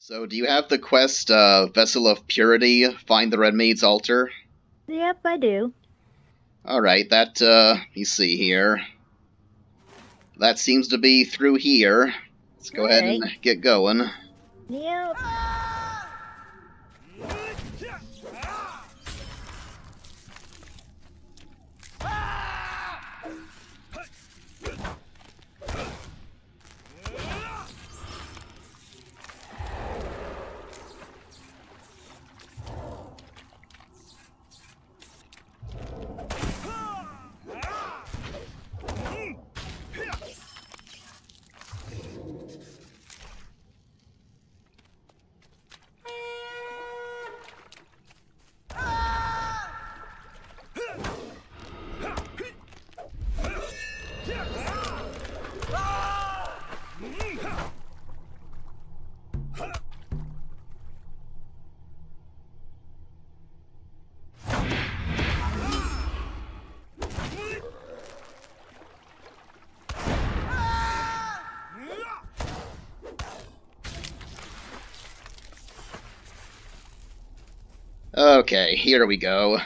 So, do you have the quest, uh, Vessel of Purity, Find the Red Maid's Altar? Yep, I do. Alright, that, uh, you see here. That seems to be through here. Let's go ahead and get going. Yep. Okay, here we go.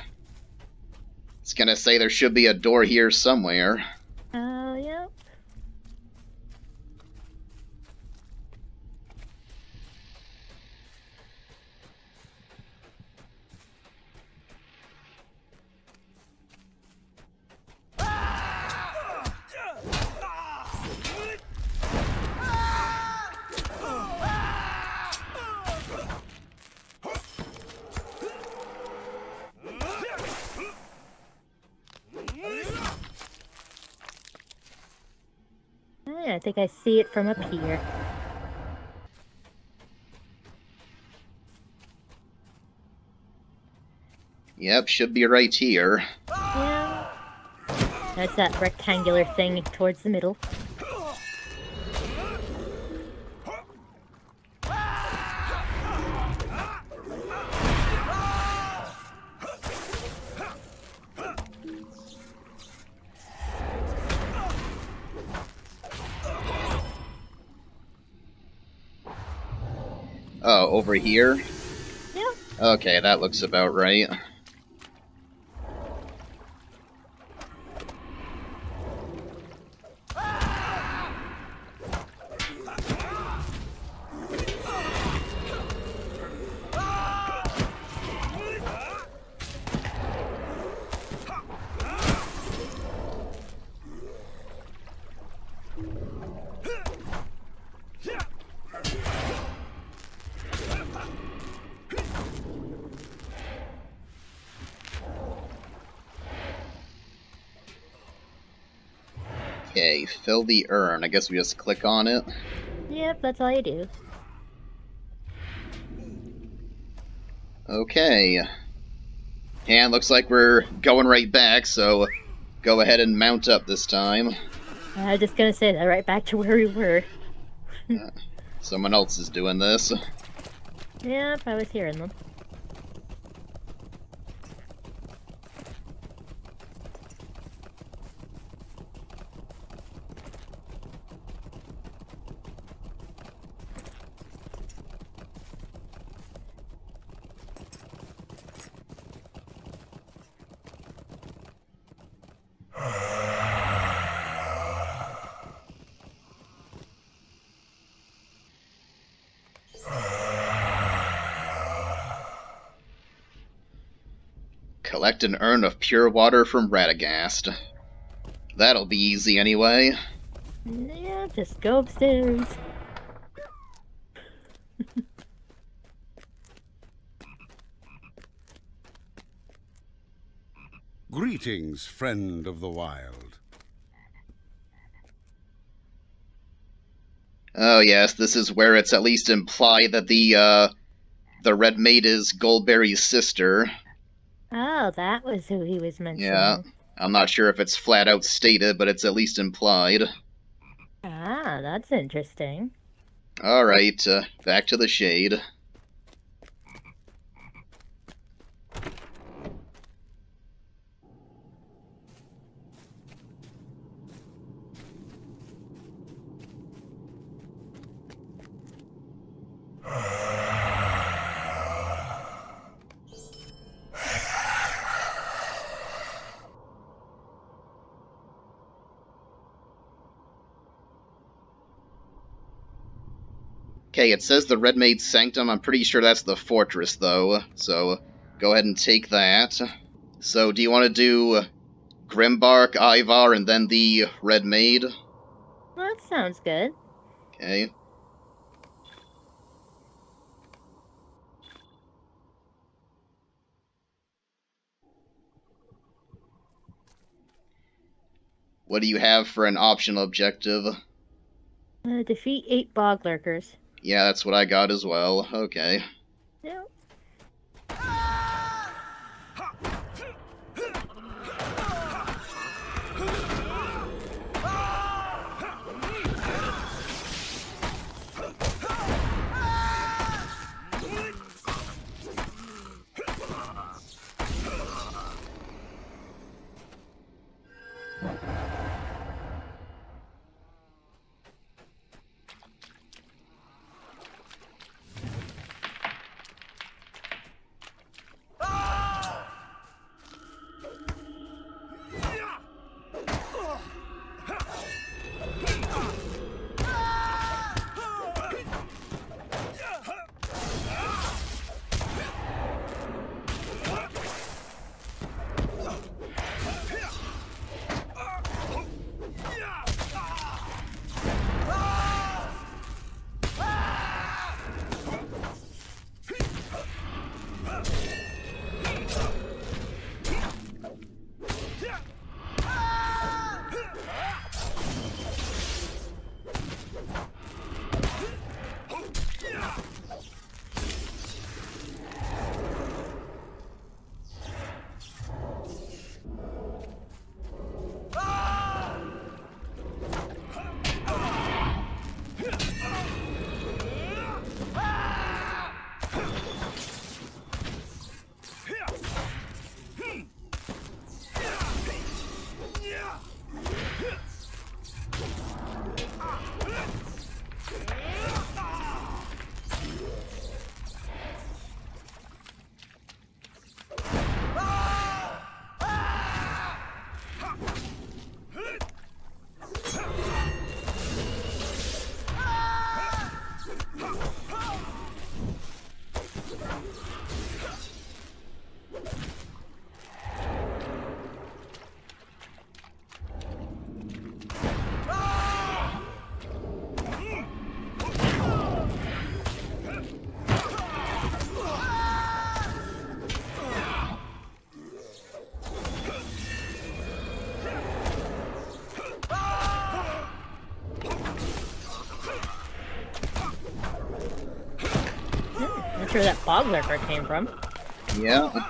It's gonna say there should be a door here somewhere. I see it from up here. Yep, should be right here. Yeah. That's that rectangular thing towards the middle. Over here? Yeah. Okay, that looks about right. Fill the urn. I guess we just click on it. Yep, that's all you do. Okay. And looks like we're going right back, so go ahead and mount up this time. I was just gonna say that right back to where we were. Uh, someone else is doing this. Yep, I was hearing them. Collect an urn of pure water from Radagast. That'll be easy anyway. Yeah, just go upstairs. Greetings, friend of the wild. Oh yes, this is where it's at least implied that the uh the Red Maid is Goldberry's sister. Oh, that was who he was mentioning. Yeah. I'm not sure if it's flat out stated, but it's at least implied. Ah, that's interesting. Alright, uh, back to the shade. Okay, it says the Red Maid Sanctum. I'm pretty sure that's the fortress, though. So go ahead and take that. So do you want to do Grimbark, Ivar, and then the Red Maid? Well, that sounds good. Okay. What do you have for an optional objective? Uh, defeat eight bog lurkers. Yeah, that's what I got as well. Okay. Yeah. Sure that bog lurker came from. Yeah. I was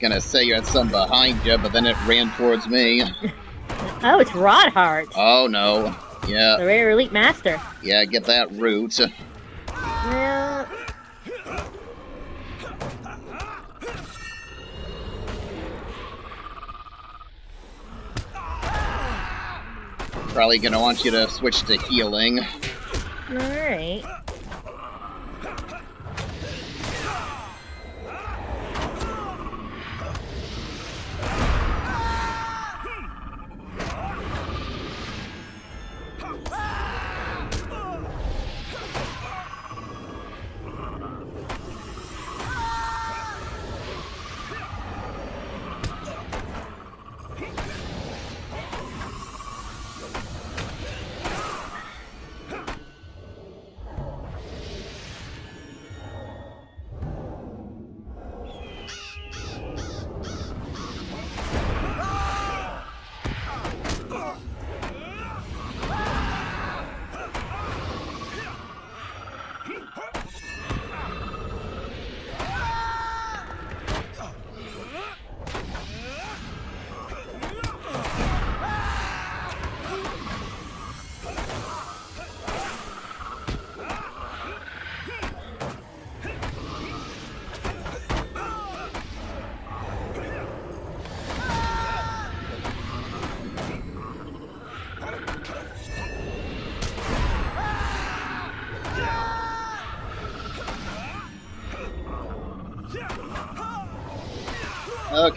gonna say you had some behind you, but then it ran towards me. Oh, it's Rodhart, Oh no. Yeah, the rare elite master. yeah, get that root. Yeah. Probably gonna want you to switch to healing. Alright.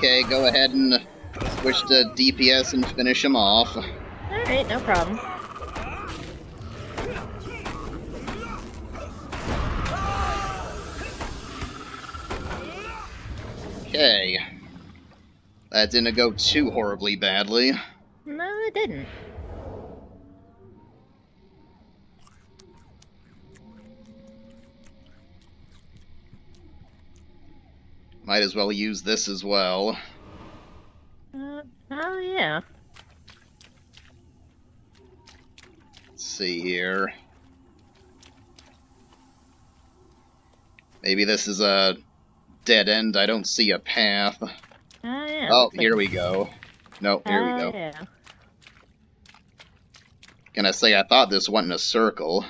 okay, go ahead and switch to DPS and finish him off. Alright, no problem. Okay. That didn't go too horribly badly. Might as well use this as well. Uh, oh, yeah. Let's see here. Maybe this is a dead end. I don't see a path. Oh, yeah. Oh, looks like- here we go. No, here we Oh, go. yeah. Gonna say I thought this went in a circle.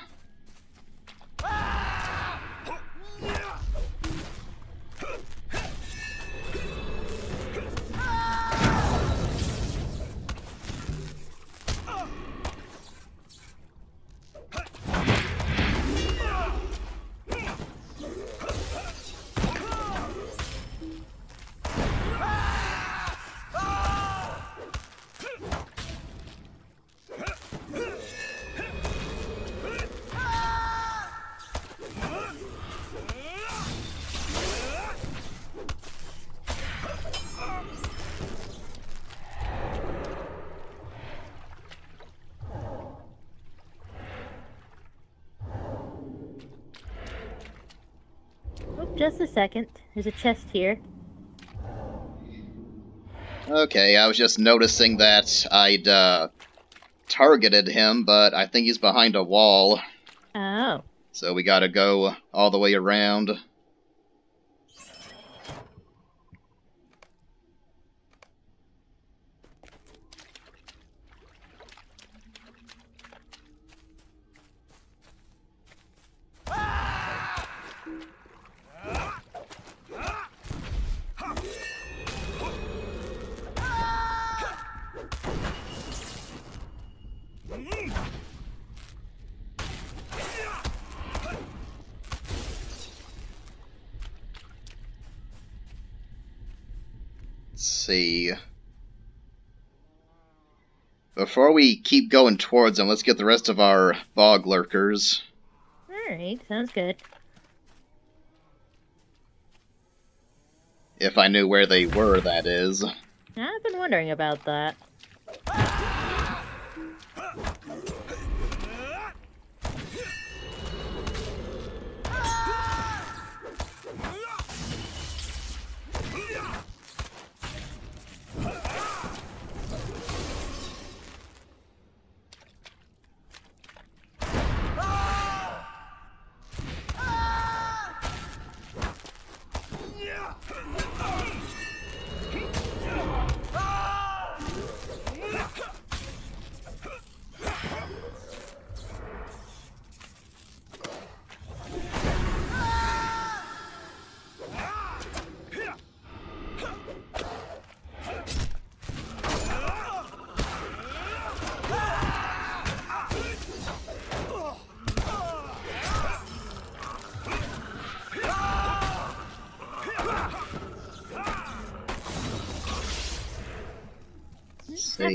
Just a second. There's a chest here. Okay, I was just noticing that I'd uh, targeted him, but I think he's behind a wall, Oh. so we gotta go all the way around. Let's see. Before we keep going towards them, let's get the rest of our bog lurkers. Alright, sounds good. If I knew where they were, that is. I've been wondering about that.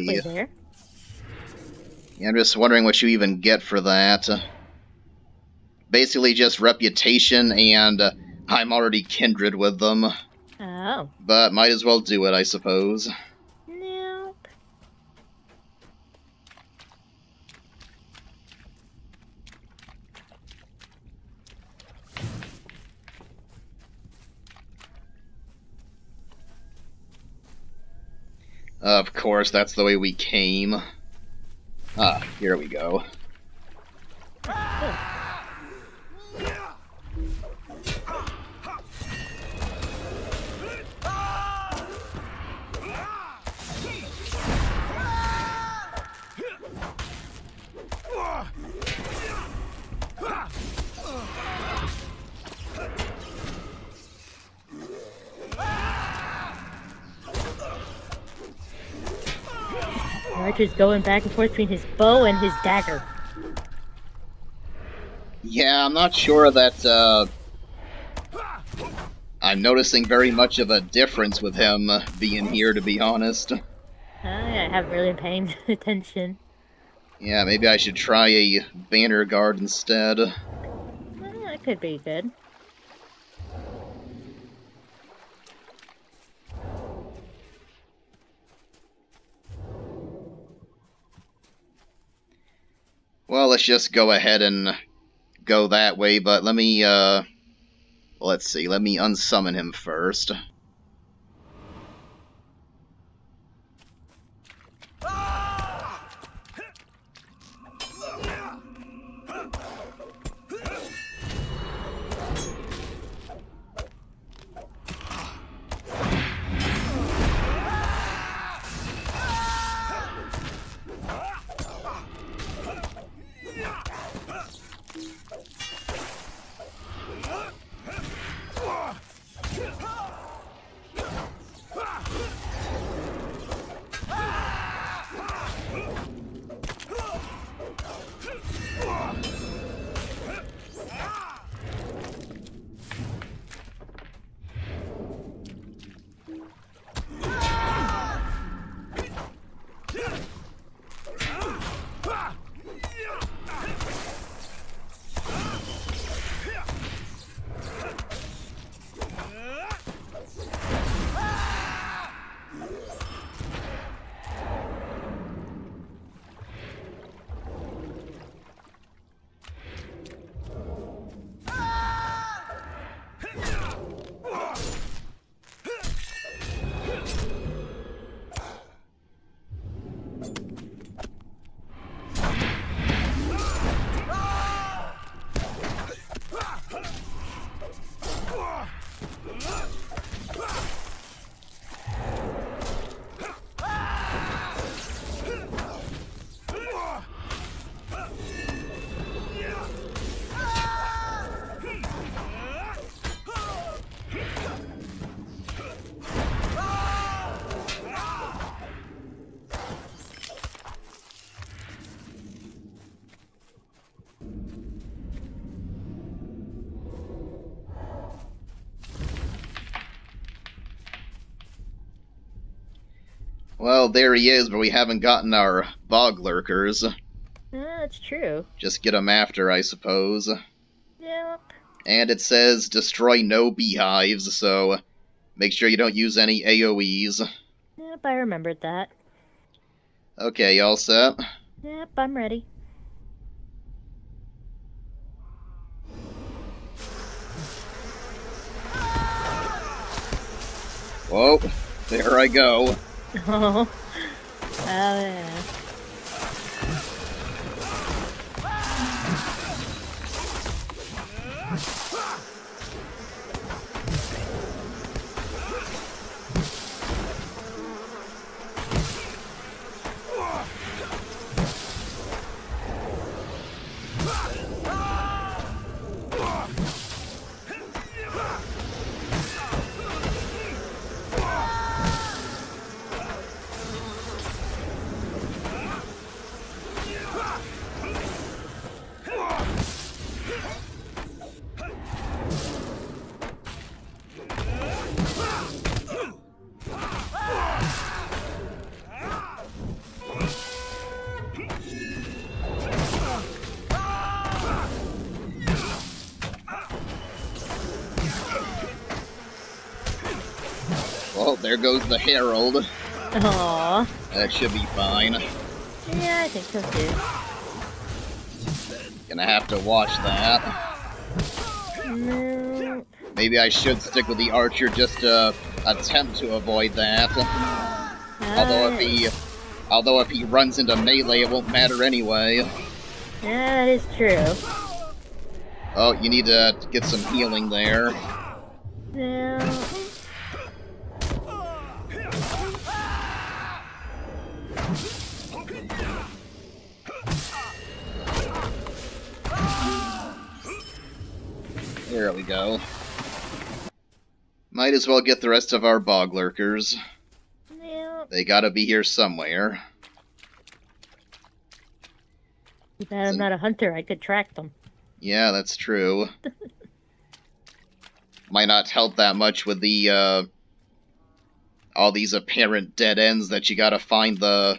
See. Halfway there. Yeah, I'm just wondering what you even get for that. Basically, just reputation, and uh, I'm already kindred with them. Oh. But might as well do it, I suppose. Nope. Of course, that's the way we came. Ah, here we go. Archer's going back and forth between his bow and his dagger. Yeah, I'm not sure that, uh... I'm noticing very much of a difference with him uh, being here, to be honest. I haven't really been paying attention. Yeah, maybe I should try a banner guard instead. Eh, That could be good. Well, let's just go ahead and go that way, but let me, uh... Let's see, let me unsummon him first. There he is, but we haven't gotten our bog lurkers. Uh, that's true. Just get get 'em after, I suppose. Yep. And it says destroy no beehives, so make sure you don't use any AoEs. Yep, I remembered that. Okay, you all set? Yep, I'm ready. Whoa, there I go. Oh. Oh, there goes the Herald. Aw. That should be fine. Yeah, I think so too. Gonna have to watch that. No. Maybe I should stick with the archer just to attempt to avoid that. Although if he although if he runs into melee it won't matter anyway. Yeah, that is true. Oh, you need to get some healing there. No. Might as well get the rest of our bog lurkers. Yeah. They gotta be here somewhere. Too bad I'm not a hunter. I could track them. Yeah, that's true. Might not help that much with the, uh, all these apparent dead ends that you gotta find the,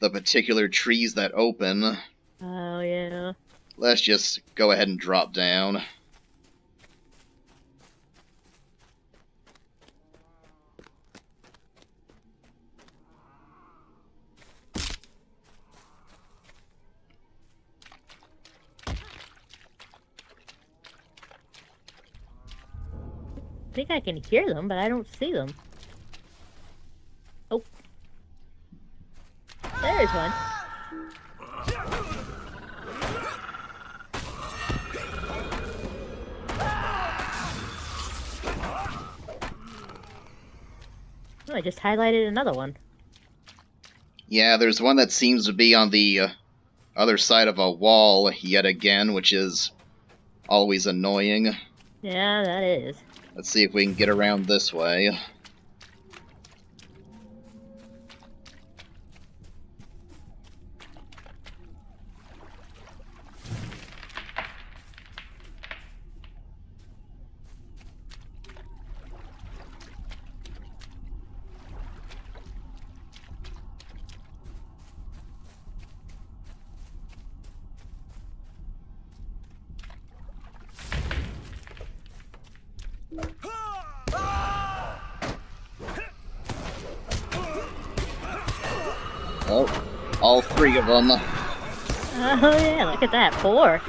the particular trees that open. Oh, yeah. Let's just go ahead and drop down. Think I can hear them, but I don't see them. Oh. There's one. Oh, I just highlighted another one. Yeah, there's one that seems to be on the uh, other side of a wall yet again, which is always annoying. Yeah, that is. Let's see if we can get around this way. Oh, all three of them. Oh yeah, look at that. Four.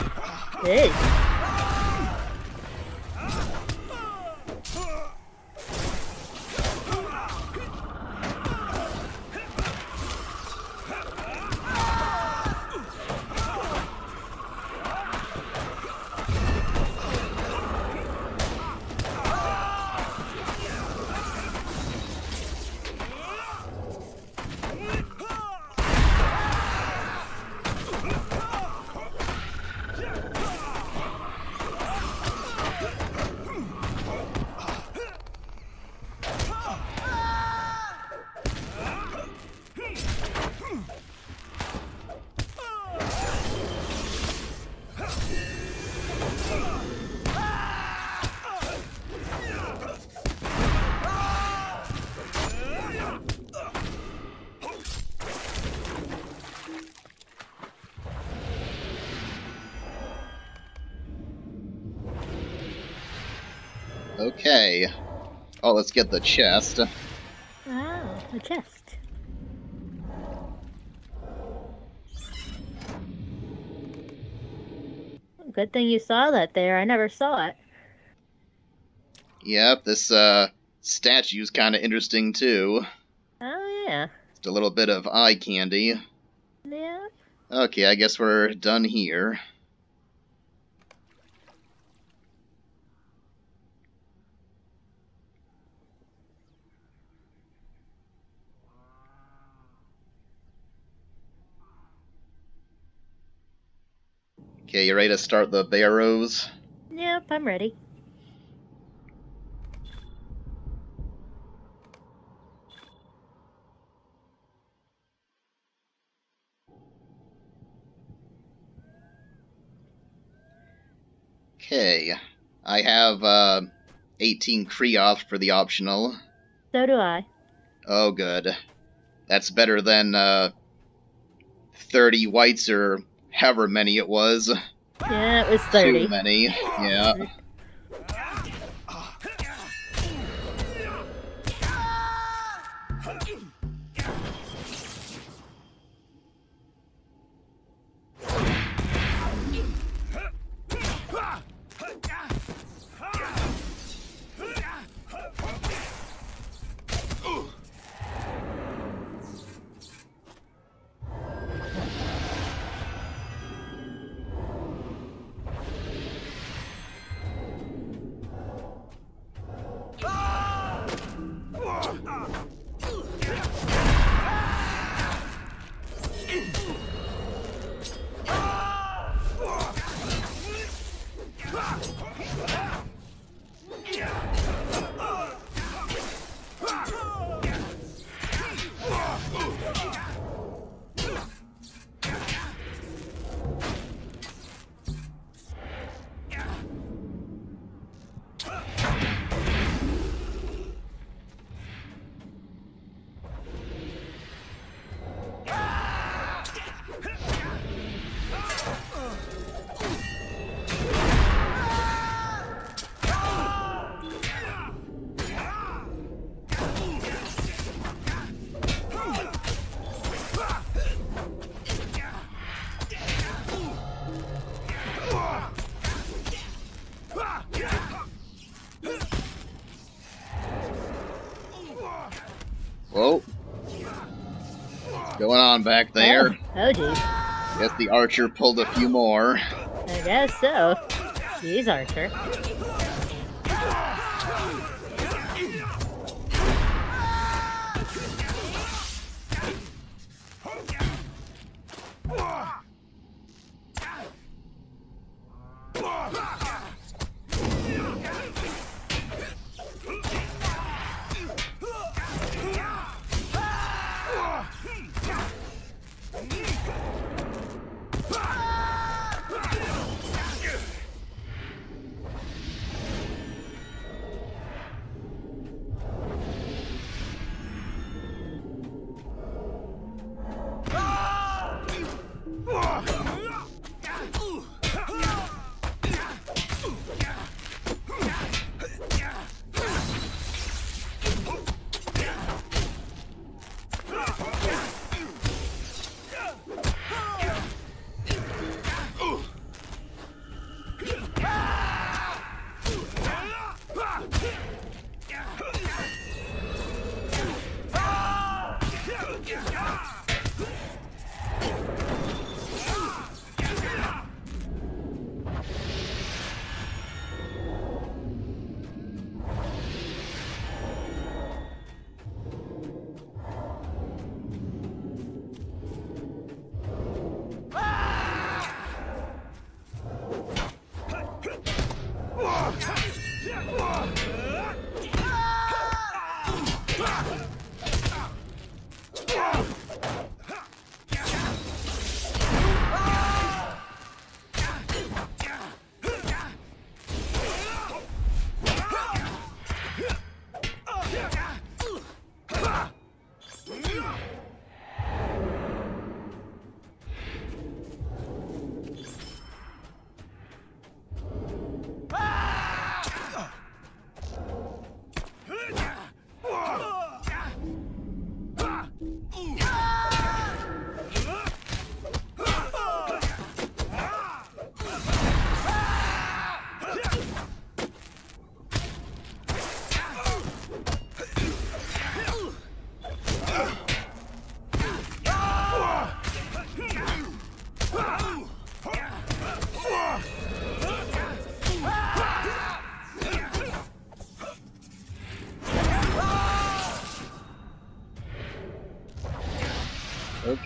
Okay. Oh, let's get the chest. Oh, a chest. Good thing you saw that there. I never saw it. Yep, this uh statue's kind of interesting too. Oh yeah. Just a little bit of eye candy. Yeah. Okay, I guess we're done here. Okay, you ready to start the barrows? Yep, I'm ready. Okay, I have uh, 18 Kriyoth for the optional. So do I. Oh, good. That's better than uh, 30 wights or however many it was. Yeah, it was 30. Too many. Yeah. On back there? Oh, oh geez. Guess the archer pulled a few more. I guess so. Jeez, Archer.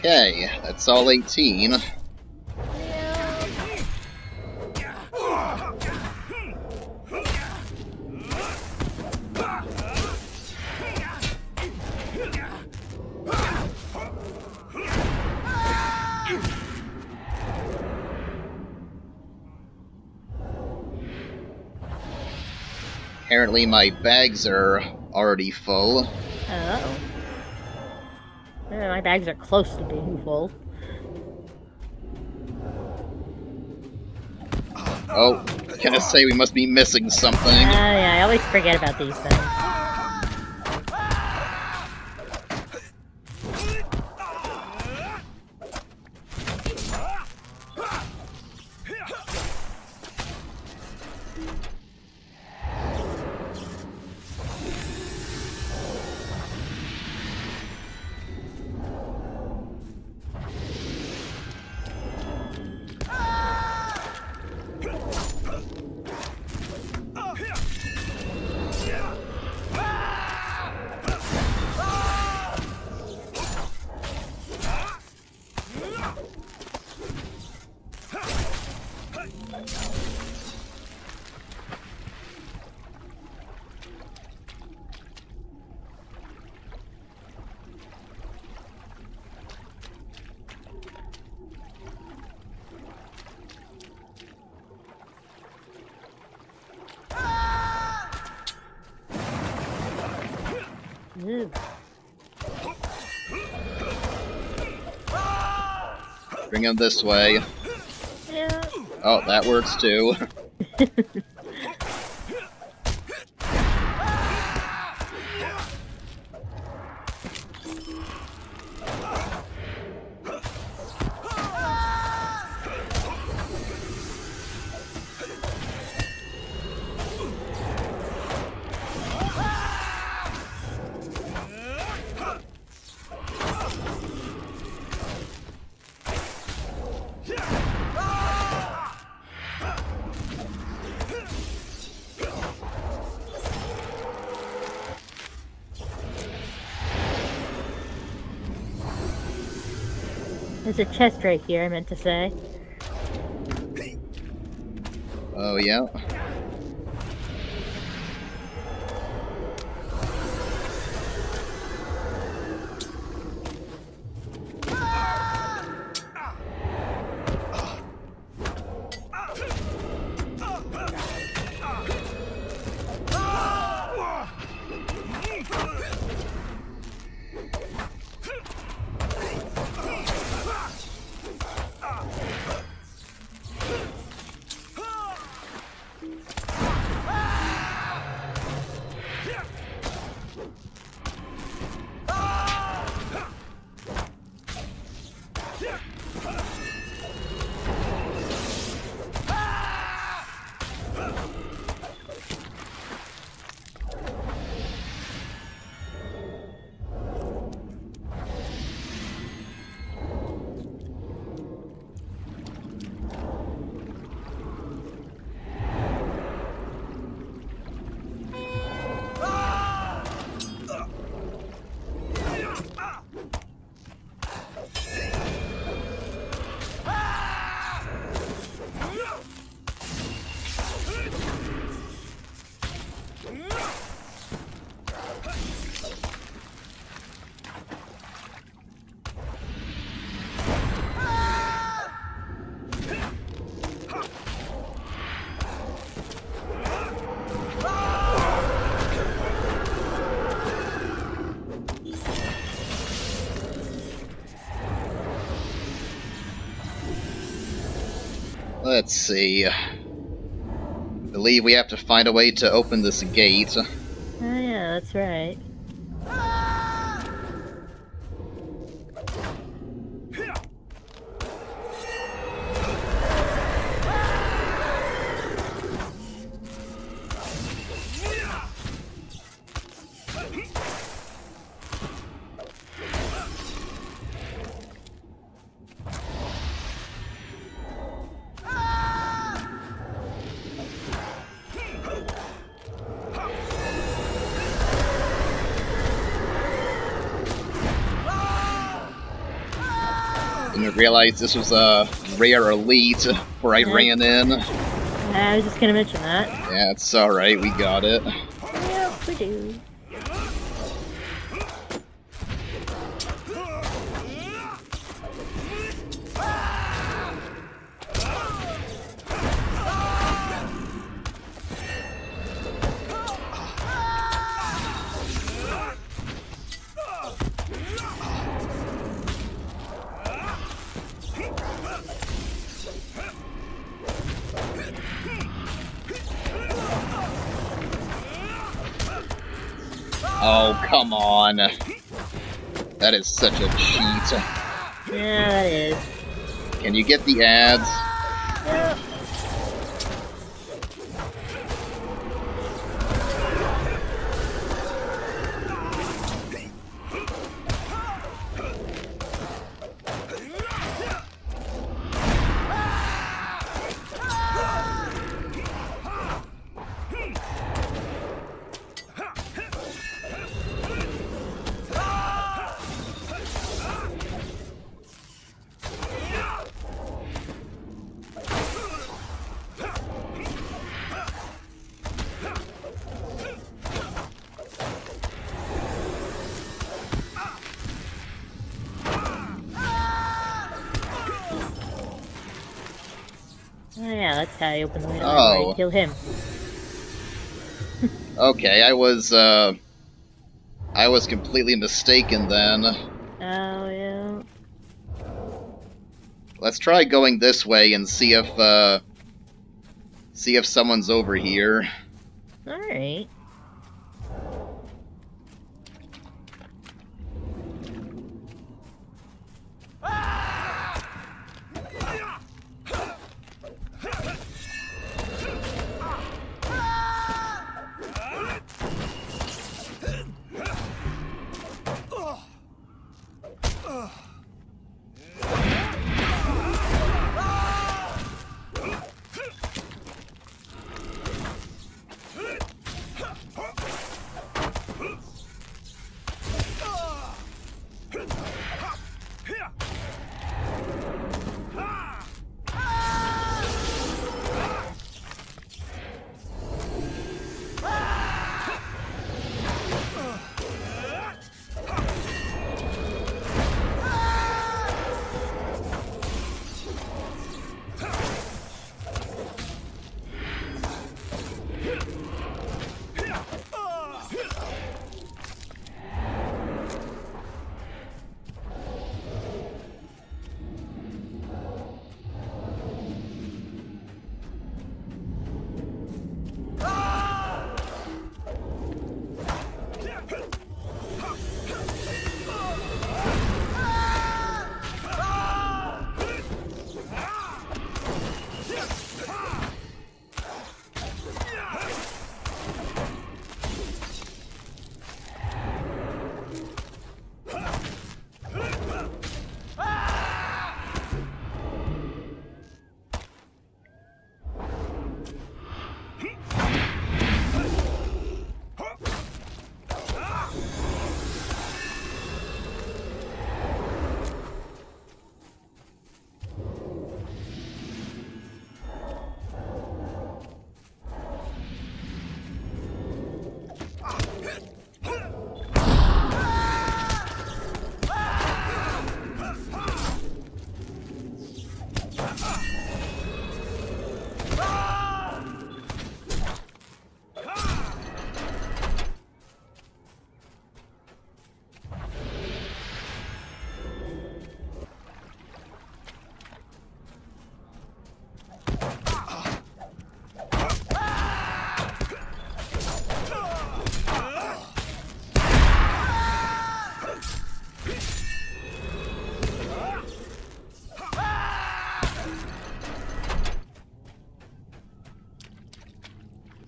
Okay, that's all 18. Apparently my bags are already full. My bags are close to being full. Oh, gonna say we must be missing something. Oh yeah, I always forget about these things. Him this way. Oh, that works too. a chest right here, I meant to say. Oh, yeah. Let's see. I believe we have to find a way to open this gate. Didn't realize this was a rare elite where I ran in. I was just gonna mention that. Yeah, it's alright, we got it. Yep, we do. Is such a cheat. Yeah, that is. Can you get the ads? Yeah, that's how you open the window. Oh. Kill him. Okay, I was, uh... I was completely mistaken then. Oh yeah. Let's try going this way and see if, uh... See if someone's over here.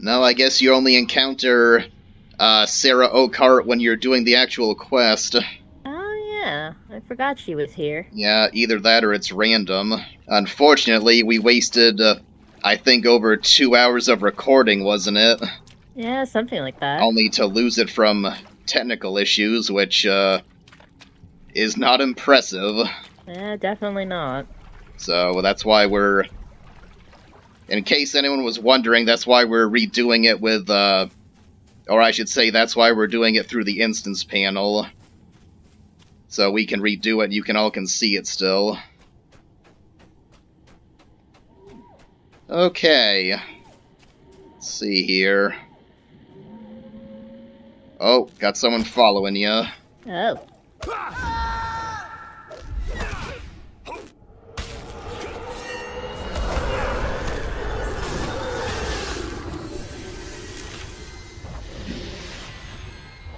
No, I guess you only encounter uh, Sarah Oakheart when you're doing the actual quest. Oh, yeah. I forgot she was here. Yeah, either that or it's random. Unfortunately, we wasted, uh, I think, over two hours of recording, wasn't it? Yeah, something like that. Only to lose it from technical issues, which, uh, is not impressive. Yeah, definitely not. So that's why we're. In case anyone was wondering, that's why we're redoing it with, uh. Or I should say, that's why we're doing it through the instance panel. So we can redo it, you can all can see it still. Okay. Let's see here. Oh, got someone following you. Oh.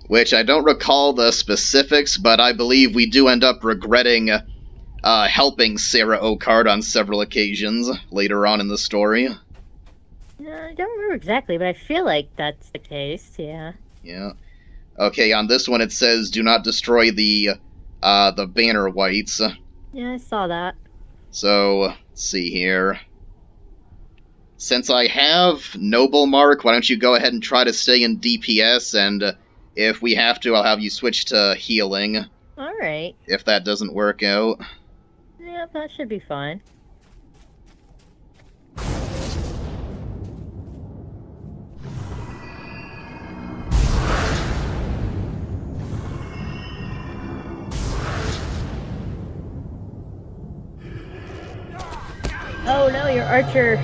Which I don't recall the specifics, but I believe we do end up regretting uh, helping Sarah Oakheart on several occasions later on in the story. Yeah, I don't remember exactly, but I feel like that's the case, yeah. Yeah. Okay, on this one it says do not destroy the uh, the banner wights. Yeah, I saw that. So, let's see here. Since I have Noble Mark, why don't you go ahead and try to stay in DPS and uh, if we have to, I'll have you switch to healing. Alright. If that doesn't work out. Yep, that should be fine. Oh no, your archer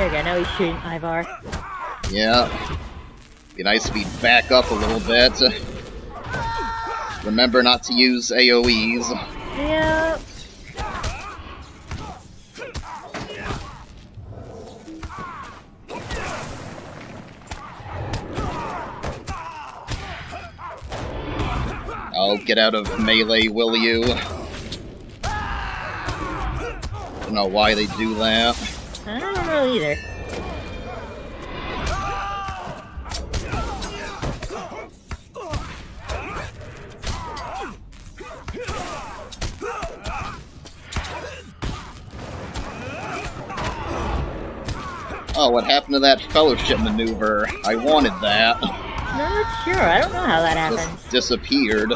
There we go, now he's shooting Ivar. Yeah. Be nice if we back up a little bit. Remember not to use AoEs. Yeah. Oh, get out of melee, will you? I don't know why they do that. I don't know either. Oh, what happened to that fellowship maneuver? I wanted that. Not sure. I don't know how that happened. Just disappeared.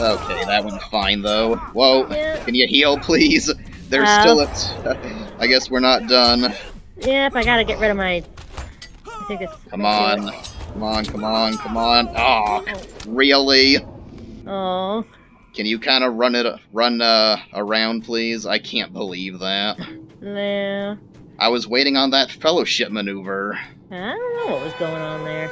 Okay, that one's fine though. Whoa, Yeah. can you heal, please? There's Ow. still a. I guess we're not done. Yep, I gotta get rid of my. I think it's. Come on, come on, come on, come on. Oh, really? Oh, Can you kind of run it, run uh, around, please? I can't believe that. yeah. I was waiting on that fellowship maneuver. I don't know what was going on there.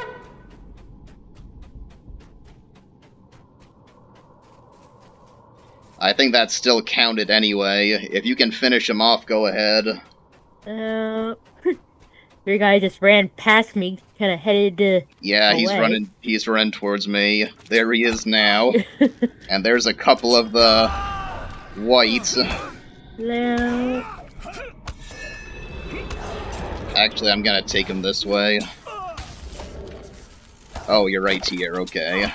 I think that still counted anyway. If you can finish him off, go ahead. Uh, your guy just ran past me, kind of headed to. Yeah, he's Away. running. He's running towards me. There he is now. and there's a couple of the wights. No. Actually, I'm gonna take him this way. Oh, you're right here. Okay.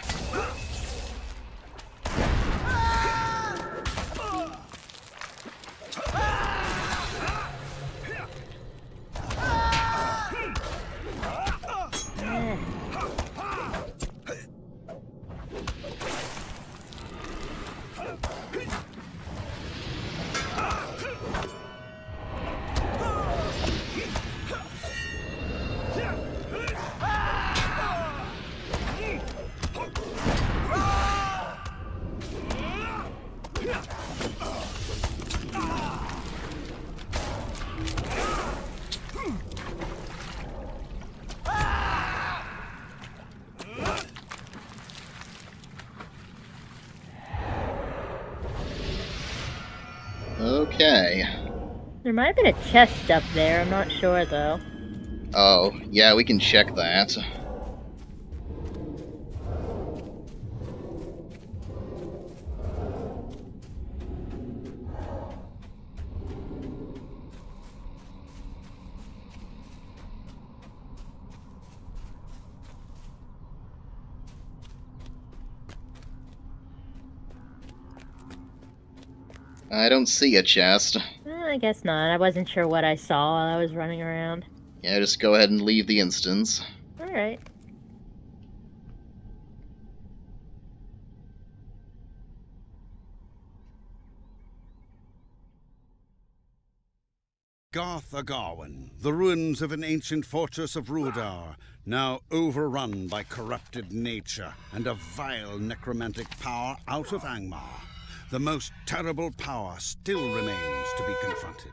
There might have been a chest up there, I'm not sure though. Oh, yeah, we can check that. I don't see a chest. I guess not. I wasn't sure what I saw while I was running around. Yeah, just go ahead and leave the instance. Alright. Garth Agarwen, the ruins of an ancient fortress of Rhudaur, now overrun by corrupted nature and a vile necromantic power out of Angmar. The most terrible power still remains to be confronted.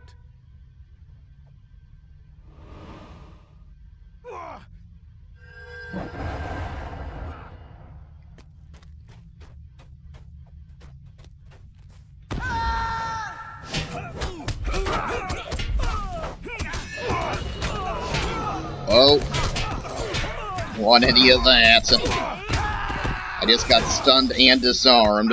Oh. Want any of that. I just got stunned and disarmed.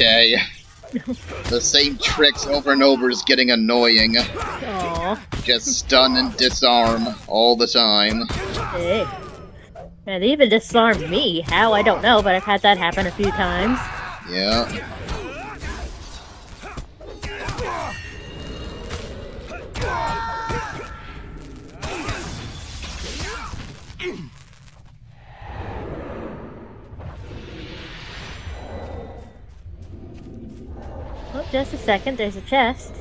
Okay. the same tricks over and over is getting annoying. Aw. Just stun and disarm all the time. Hey. And they even disarmed me. How, I don't know, but I've had that happen a few times. Yeah. Just a second, there's a chest.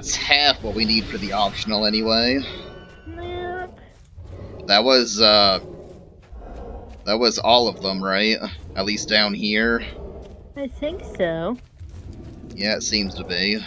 That's half what we need for the optional anyway. Yeah. That was, uh... That was all of them, right? At least down here. I think so. Yeah, it seems to be.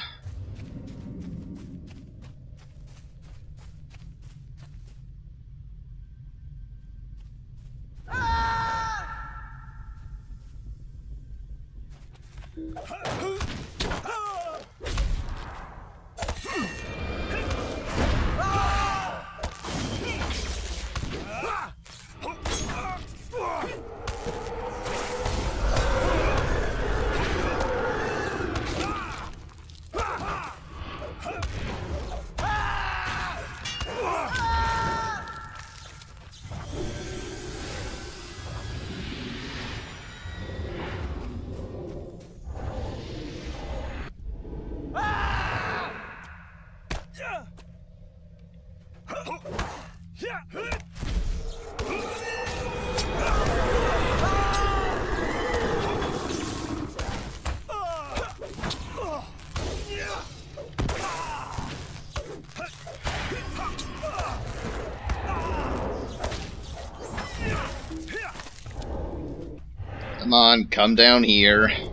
On, come down here.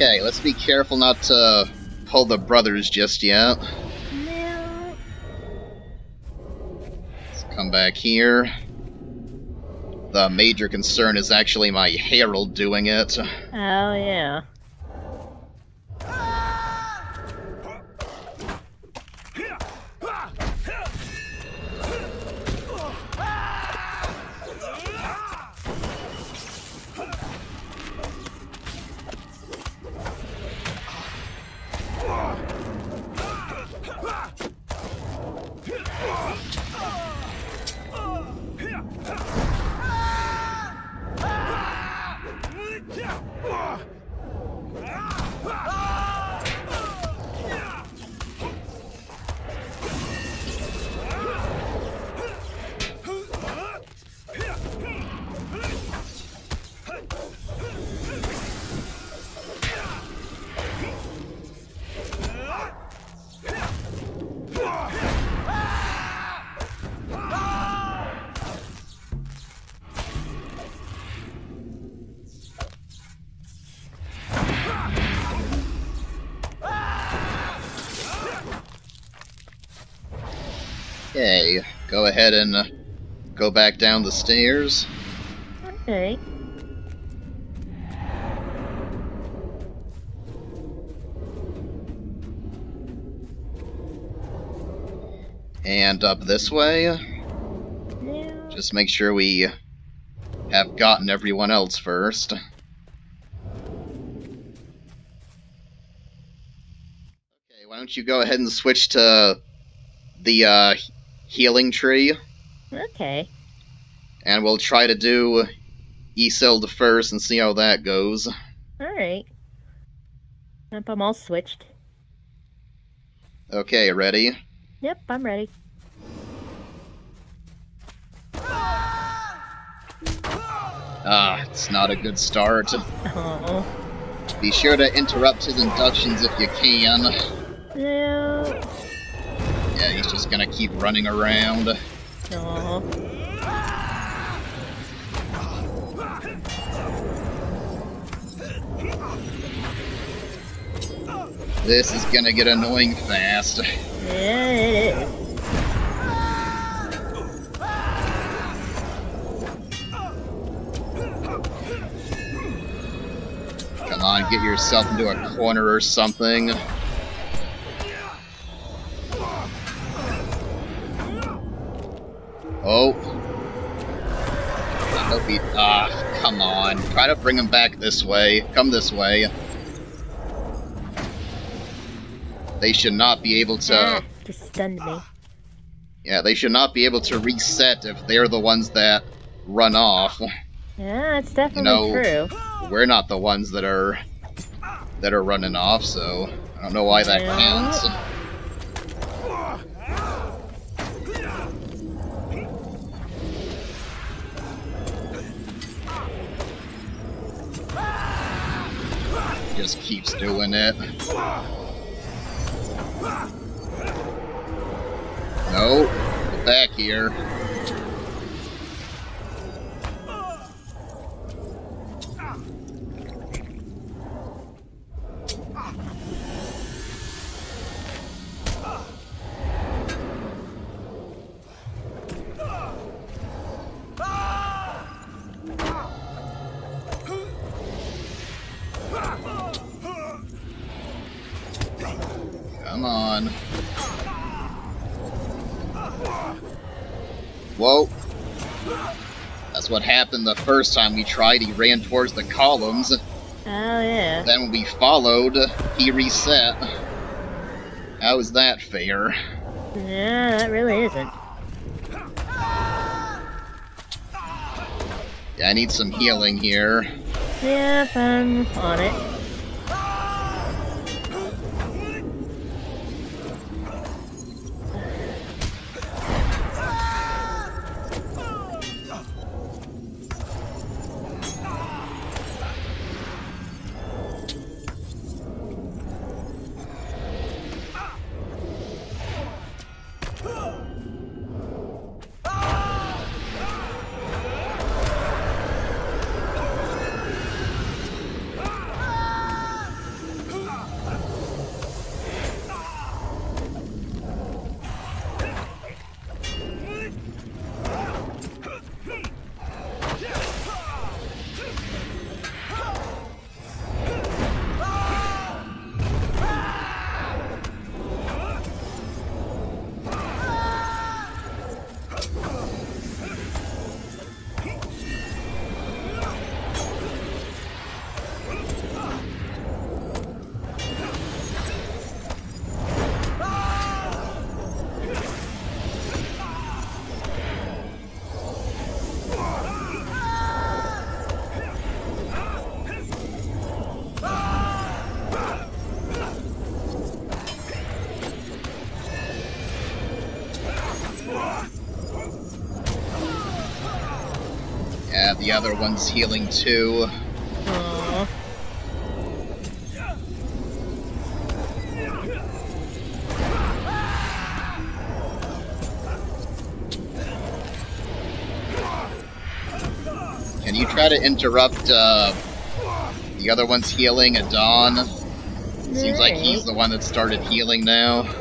Okay, let's be careful not to pull the brothers just yet. Let's come back here. The major concern is actually my Herald doing it. Oh, yeah. Ahead and uh, go back down the stairs. Alright. And up this way. Now, Just make sure we have gotten everyone else first. Okay, why don't you go ahead and switch to the uh, healing tree, okay. and we'll try to do Isilda first and see how that goes. Alright. Yep, I'm all switched. Okay, ready? Yep, I'm ready. Ah, it's not a good start. Oh. Be sure to interrupt his inductions if you can. Yeah. Yeah, he's just gonna keep running around. Oh. This is gonna get annoying fast. Yeah. Come on, get yourself into a corner or something. Try to bring him back this way. Come this way. They should not be able to. Ah, just stunned me. Yeah, they should not be able to reset if they're the ones that run off. Yeah, that's definitely know, true. We're not the ones that are that are running off, so I don't know why that Yeah. counts. Just keeps doing it. No, get back here. The first time we tried. He ran towards the columns. Oh, yeah. Then when we followed, he reset. How is that fair? Yeah, that really isn't. Yeah, I need some healing here. Yep, I'm on it. Other one's healing too. Can you try to interrupt uh, the other one's healing, Adon? Seems like he's the one that started healing now.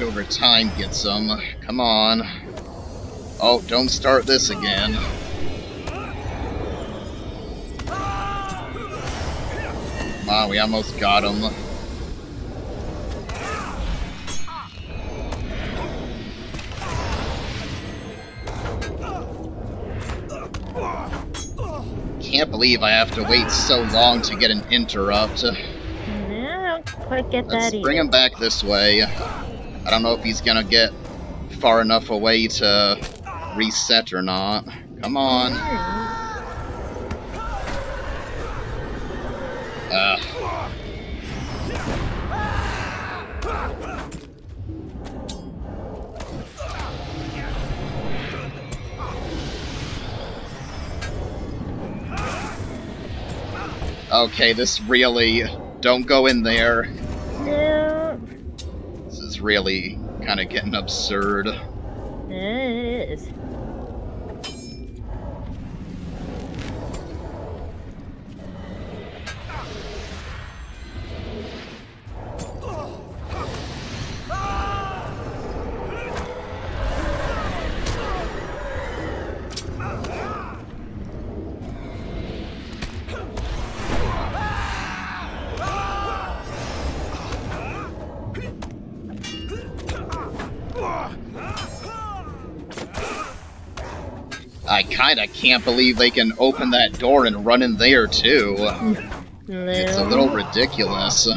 Over time gets them. Come on. Oh, don't start this again. Wow, we almost got him. Can't believe I have to wait so long to get an interrupt. I don't quite get Let's that either. bring him back this way. I don't know if he's gonna get far enough away to reset or not. Come on. Uh, okay, this really... Don't go in there. Really kind of getting absurd. I can't believe they can open that door and run in there too. It's a little ridiculous.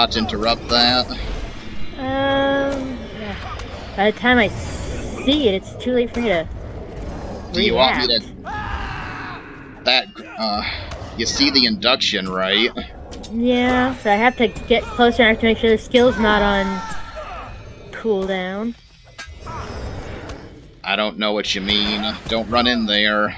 Not interrupt that? Um, by the time I see it, it's too late for me to. Do you want me to... That, uh... You see the induction, right? Yeah, so I have to get closer and I have to make sure the skill's not on cooldown. I don't know what you mean. Don't run in there.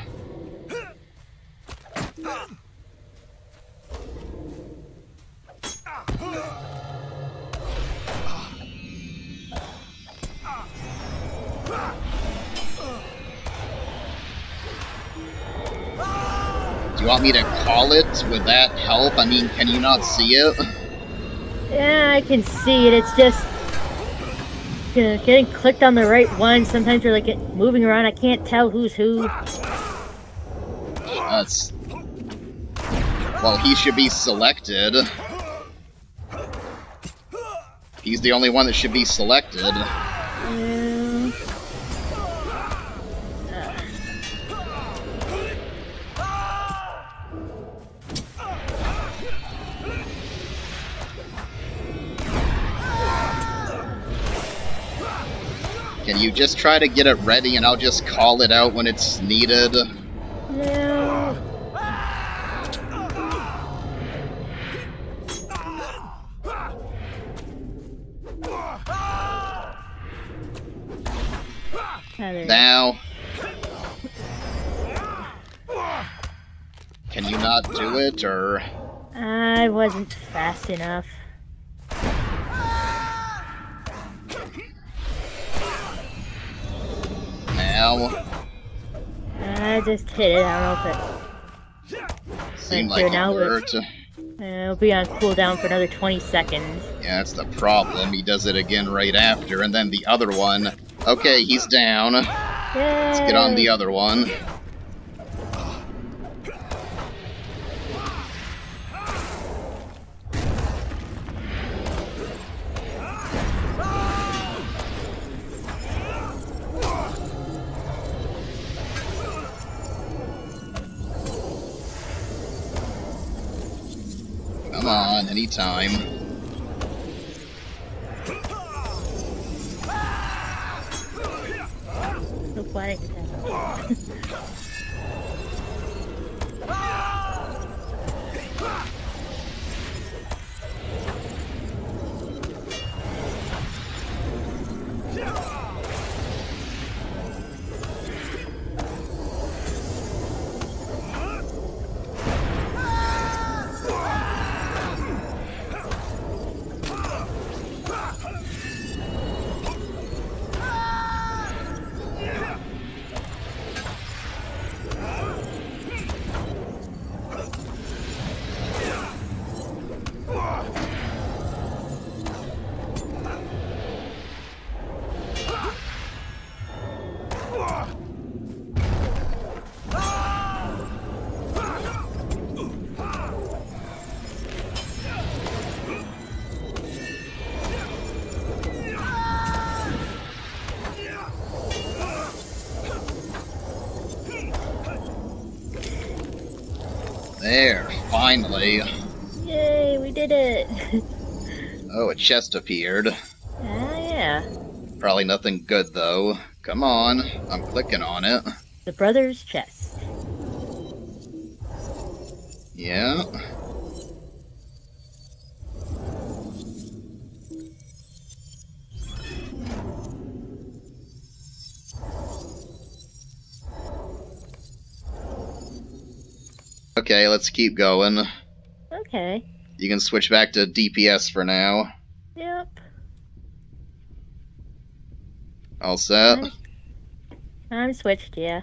Would that help? I mean, can you not see it? Yeah, I can see it. It's just you know, getting clicked on the right one. Sometimes you're like moving around. I can't tell who's who. That's... Well, he should be selected. He's the only one that should be selected. Yeah. You just try to get it ready and I'll just call it out when it's needed? Now. Can you not do it, or... I wasn't fast enough. Now? I just hit it. I don't know if Seemed like now it we're- hurt. it. It'll be on cooldown for another 20 seconds. Yeah, that's the problem. He does it again right after, and then the other one... Okay, he's down. Let's Let's get on the other one. On, anytime. Look what finally. Yay, we did it! Oh, a chest appeared. Ah, yeah. Probably nothing good, though. Come on, I'm clicking on it. The brother's chest. Yeah. Okay, let's keep going. Okay. You can switch back to DPS for now. Yep. All set? Nice. I'm switched, yeah.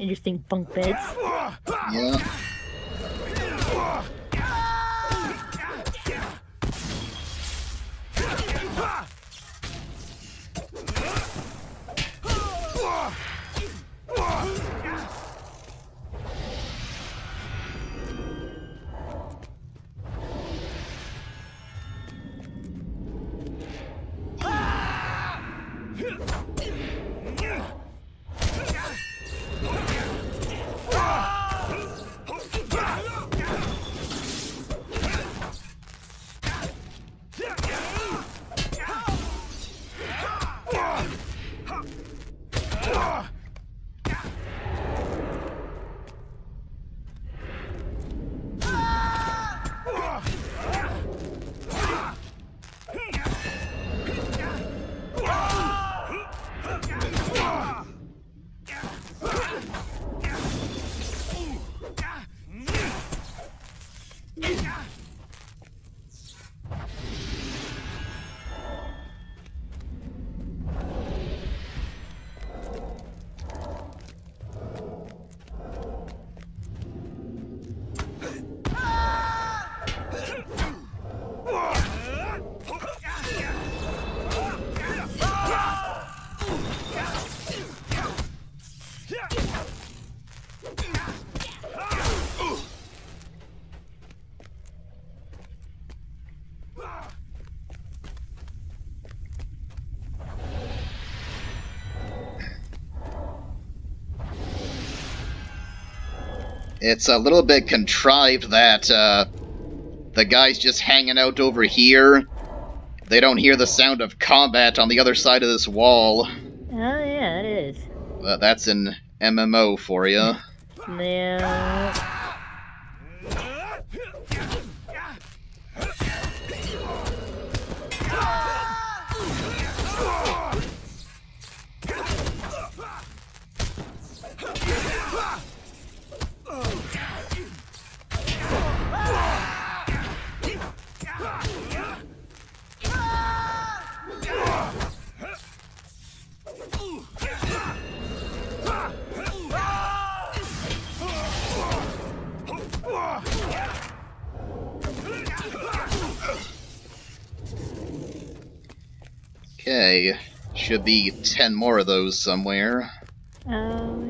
Interesting bunk beds. Yeah. It's a little bit contrived that uh, the guy's just hanging out over here. They don't hear the sound of combat on the other side of this wall. Oh, yeah, it is. Uh, that's an MMO for you. Okay, should be ten more of those somewhere. Oh,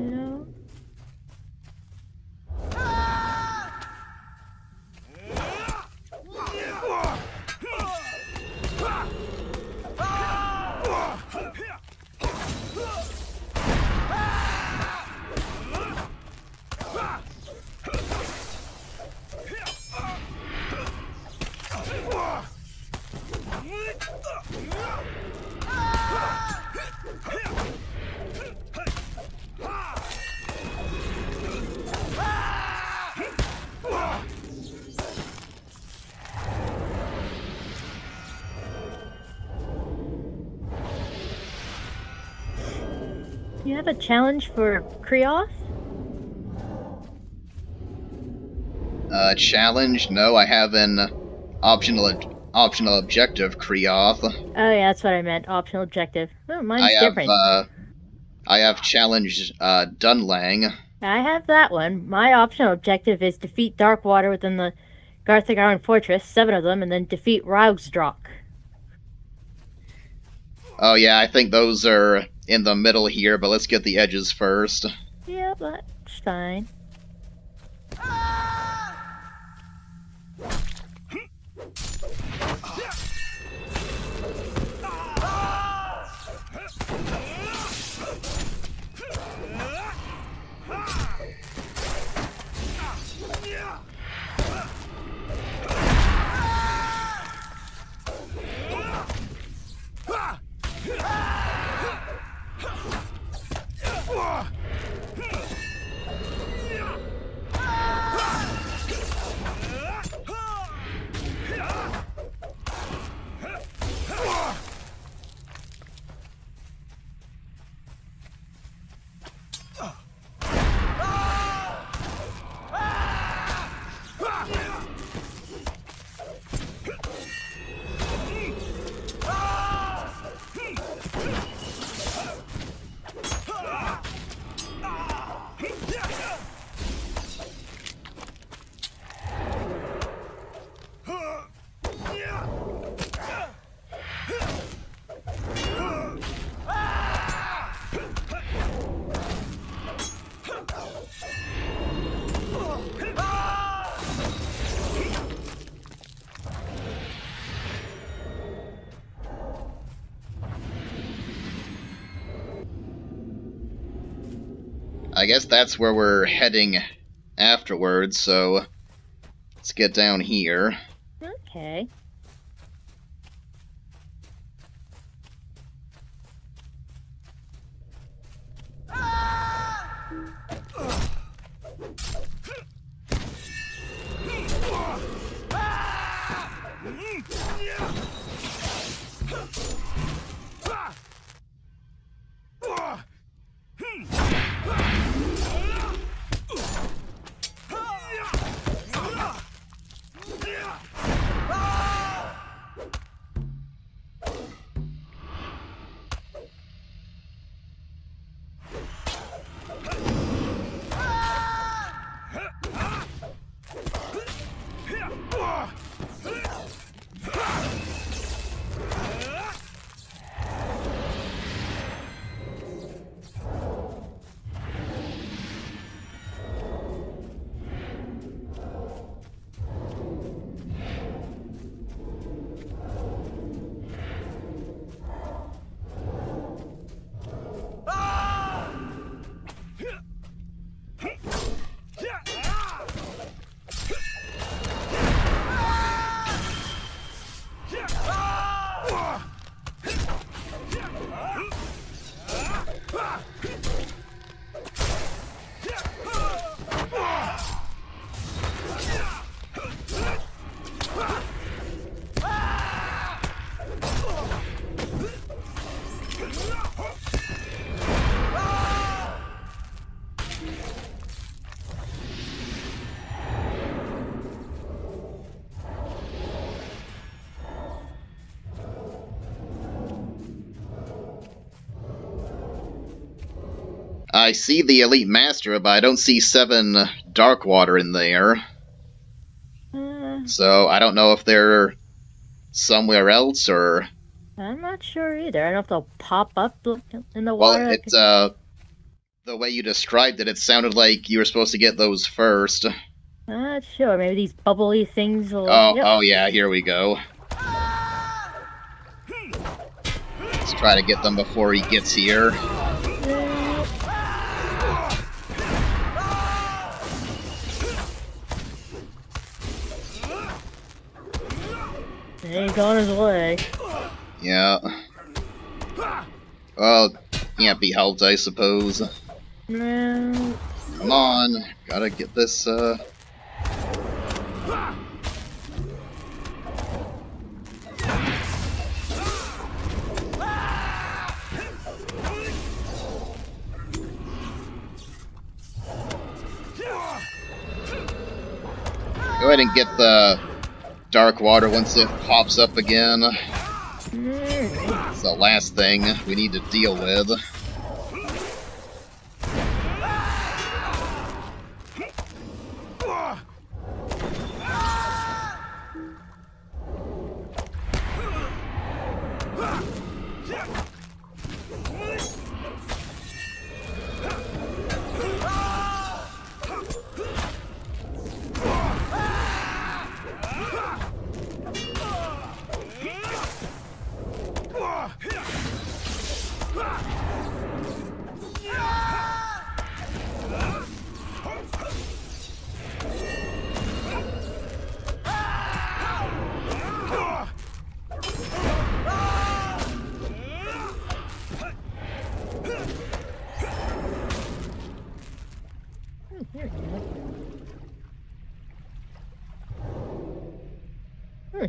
challenge for Krios? Uh, challenge? No, I have an optional optional objective, Krios. Oh yeah, that's what I meant. Optional objective. Oh, mine's I have different. uh, I have challenged uh, Dunlang. I have that one. My optional objective is defeat Darkwater within the Garth Agarwen Fortress, seven of them, and then defeat Raugsdrock. Oh yeah, I think those are in the middle here, but let's get the edges first. Yeah, that's fine. That's where we're heading afterwards, so let's get down here. I see the Elite Master, but I don't see Seven Darkwater in there. Uh, So I don't know if they're somewhere else or I'm not sure either. I don't know if they'll pop up in the water. Well, it's uh the way you described it, it sounded like you were supposed to get those first. Not sure. Maybe these bubbly things will. Oh, Yep. oh yeah, here we go. Let's try to get them before he gets here. on his way. Yeah. Well, can't be helped, I suppose. No. Come on, gotta get this, uh... Go ahead and get the dark water once it pops up again. It's the last thing we need to deal with.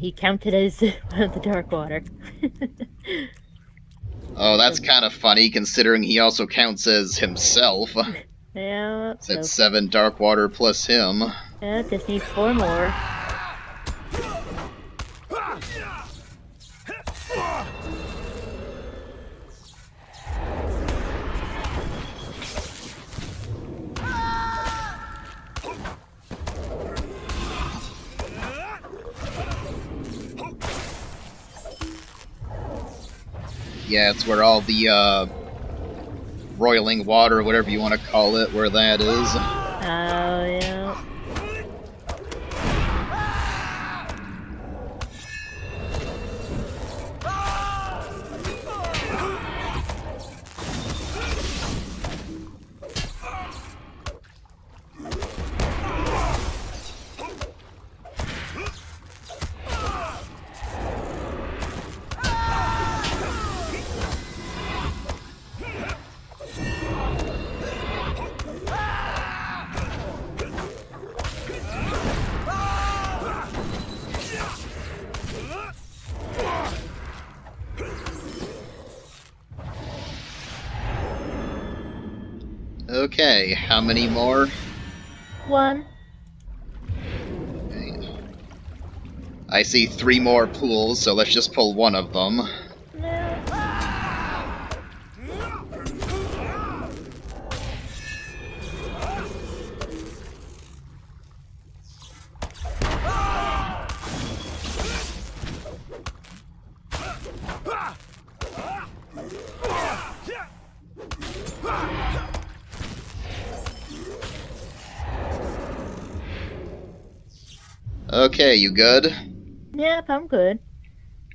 He counted as one of the dark water. Oh, that's kind of funny considering he also counts as himself. yeah, so, seven dark water plus him. yeah, just need four more. Yeah, it's where all the uh, roiling water, whatever you want to call it, where that is. I see three more pools, so let's just pull one of them. Okay, you good? Yep, I'm good.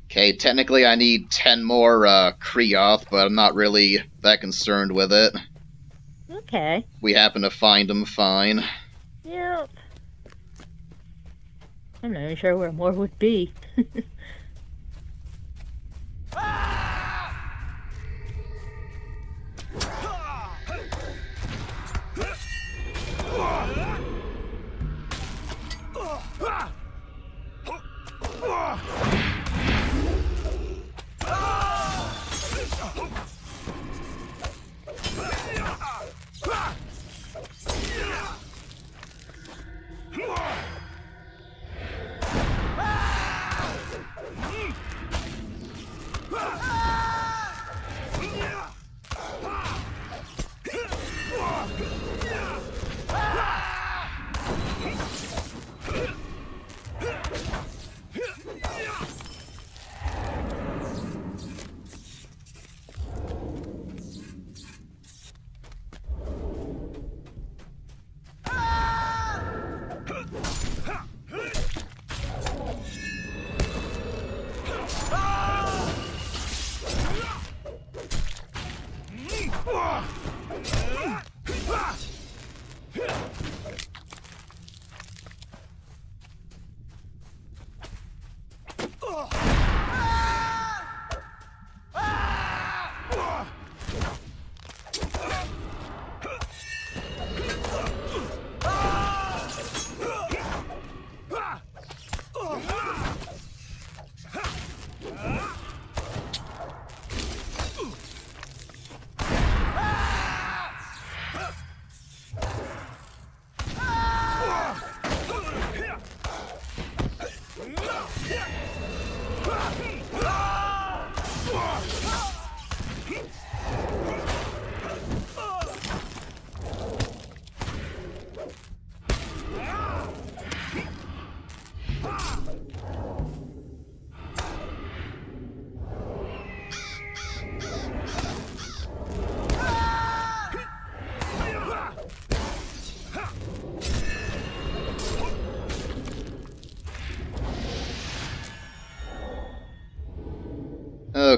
Okay, technically I need 10 more uh, Kreoth, but I'm not really that concerned with it. Okay. We happen to find them fine. Yep. I'm not even sure where more would be.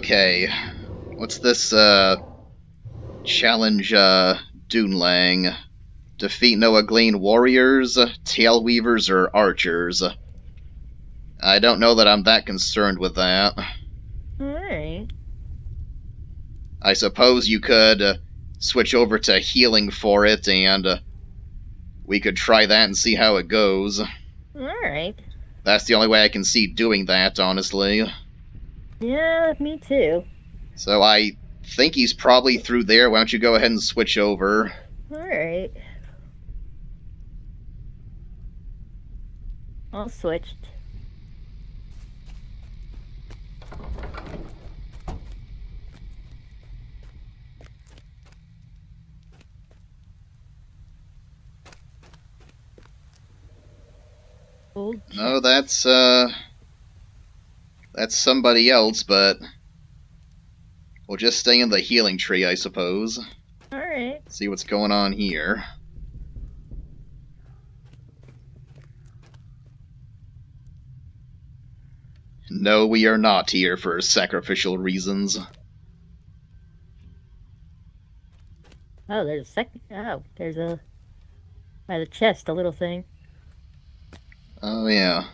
Okay. What's this, uh... Challenge, uh... Dunlang. Defeat Noah Glean warriors, tail weavers, or archers. I don't know that I'm that concerned with that. Alright. I suppose you could uh, switch over to healing for it, and uh, we could try that and see how it goes. Alright. That's the only way I can see doing that, honestly. Yeah, me too. So I think he's probably through there. Why don't you go ahead and switch over? Alright. All switched. No, that's, uh... That's somebody else, but... We'll just stay in the healing tree, I suppose. Alright. See what's going on here. No, we are not here for sacrificial reasons. Oh, there's a second. Oh, there's a. By the chest, a little thing. Oh, yeah.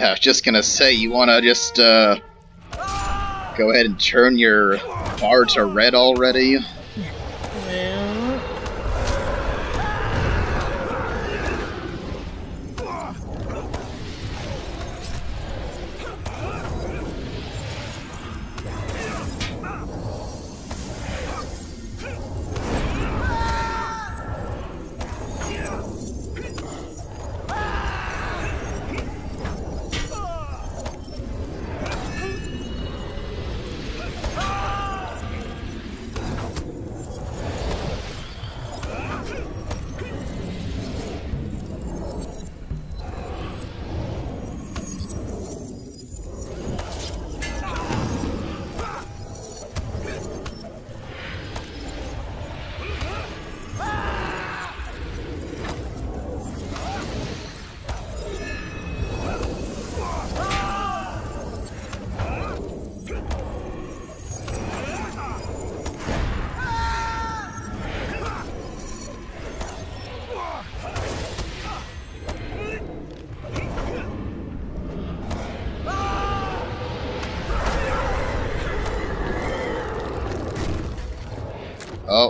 Okay, I was just gonna say, you wanna just, uh, go ahead and turn your bar to red already?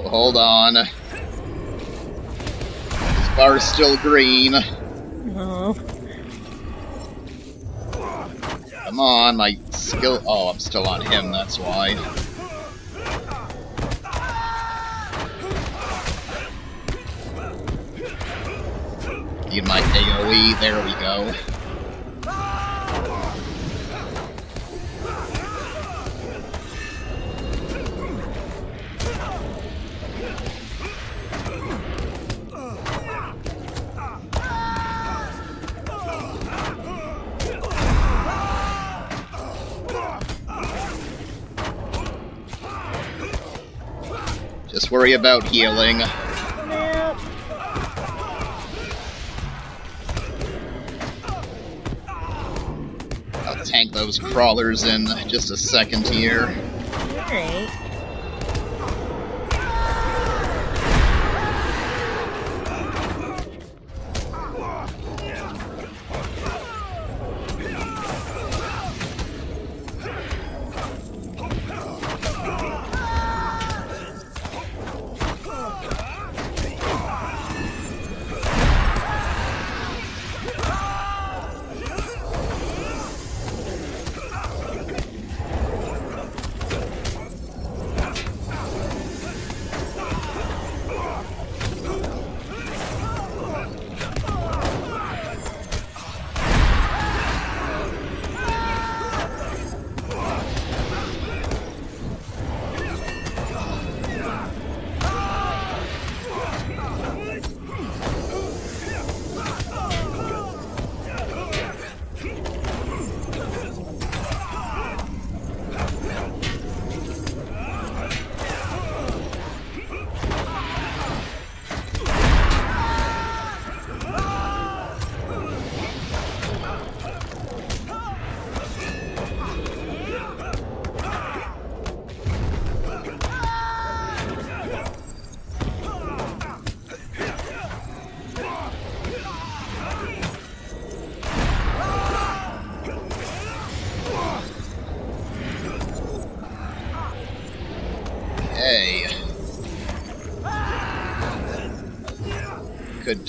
Oh, hold on. This bar's still green. Oh. Come on, my skill- Oh, I'm still on him, that's why. Need my AoE, there we go. Worry about healing. I'll tank those crawlers in just a second here. Alright.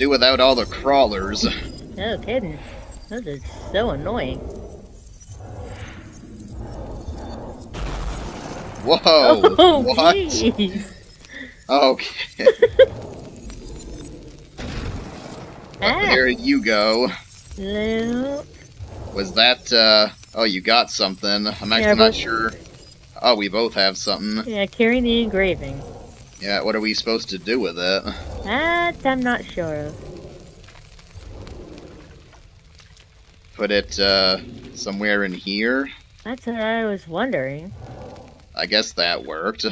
Do without all the crawlers. No kidding. This is so annoying. Whoa! Oh, what? jeez. Okay. Ah, There you go. no. Was that, uh... Oh, you got something. I'm actually Yeah, not sure. Oh, we both have something. Yeah, carrying the engraving. Yeah, what are we supposed to do with it? That I'm not sure of. Put it, uh, somewhere in here? That's what I was wondering. I guess that worked.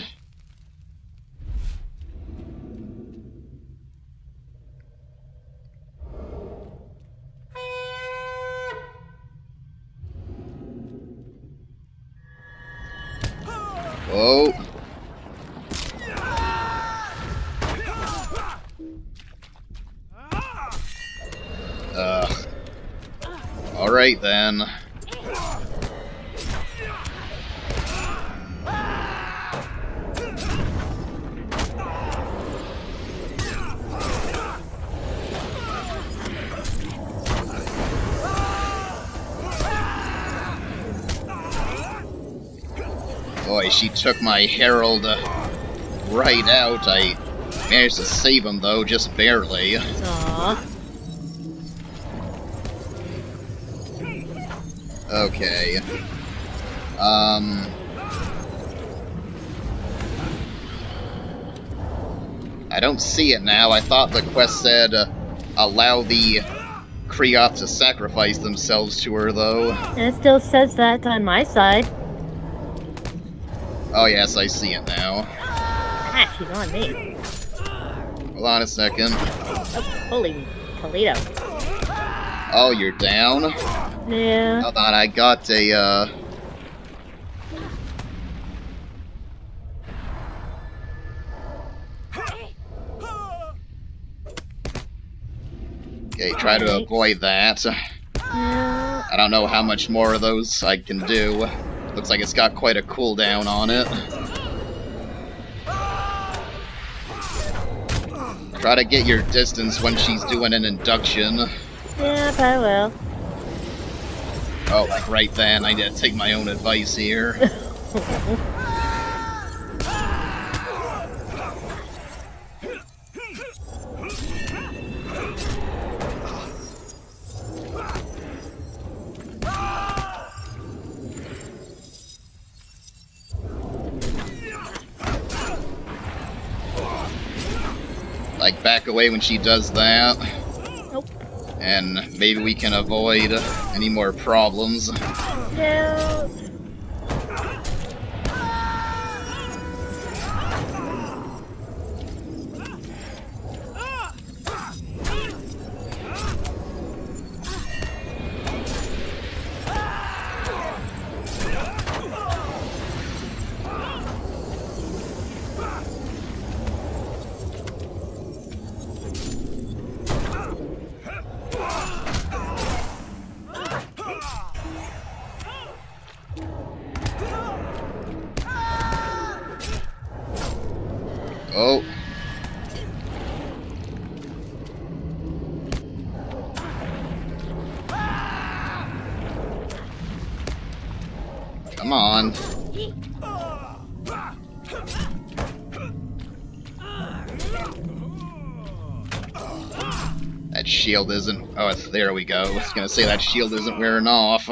Took my Herald right out. I managed to save him, though, just barely. Aw. Okay. Um. I don't see it now. I thought the quest said uh, allow the Kriyoth to sacrifice themselves to her, though. It still says that on my side. Oh, yes, I see it now. Ah, she's on me. Hold on a second. Oh, holy Toledo. Oh, you're down? Yeah. Hold on, I got a, uh... Okay, try to avoid that. I don't know how much more of those I can do. Looks like it's got quite a cooldown on it. Try to get your distance when she's doing an induction. Yep, I will. Oh, like right then, I need to take my own advice here. away when she does that. Nope. And maybe we can avoid any more problems. Oh. Isn't... Oh, there we go. I was gonna say that shield isn't wearing off.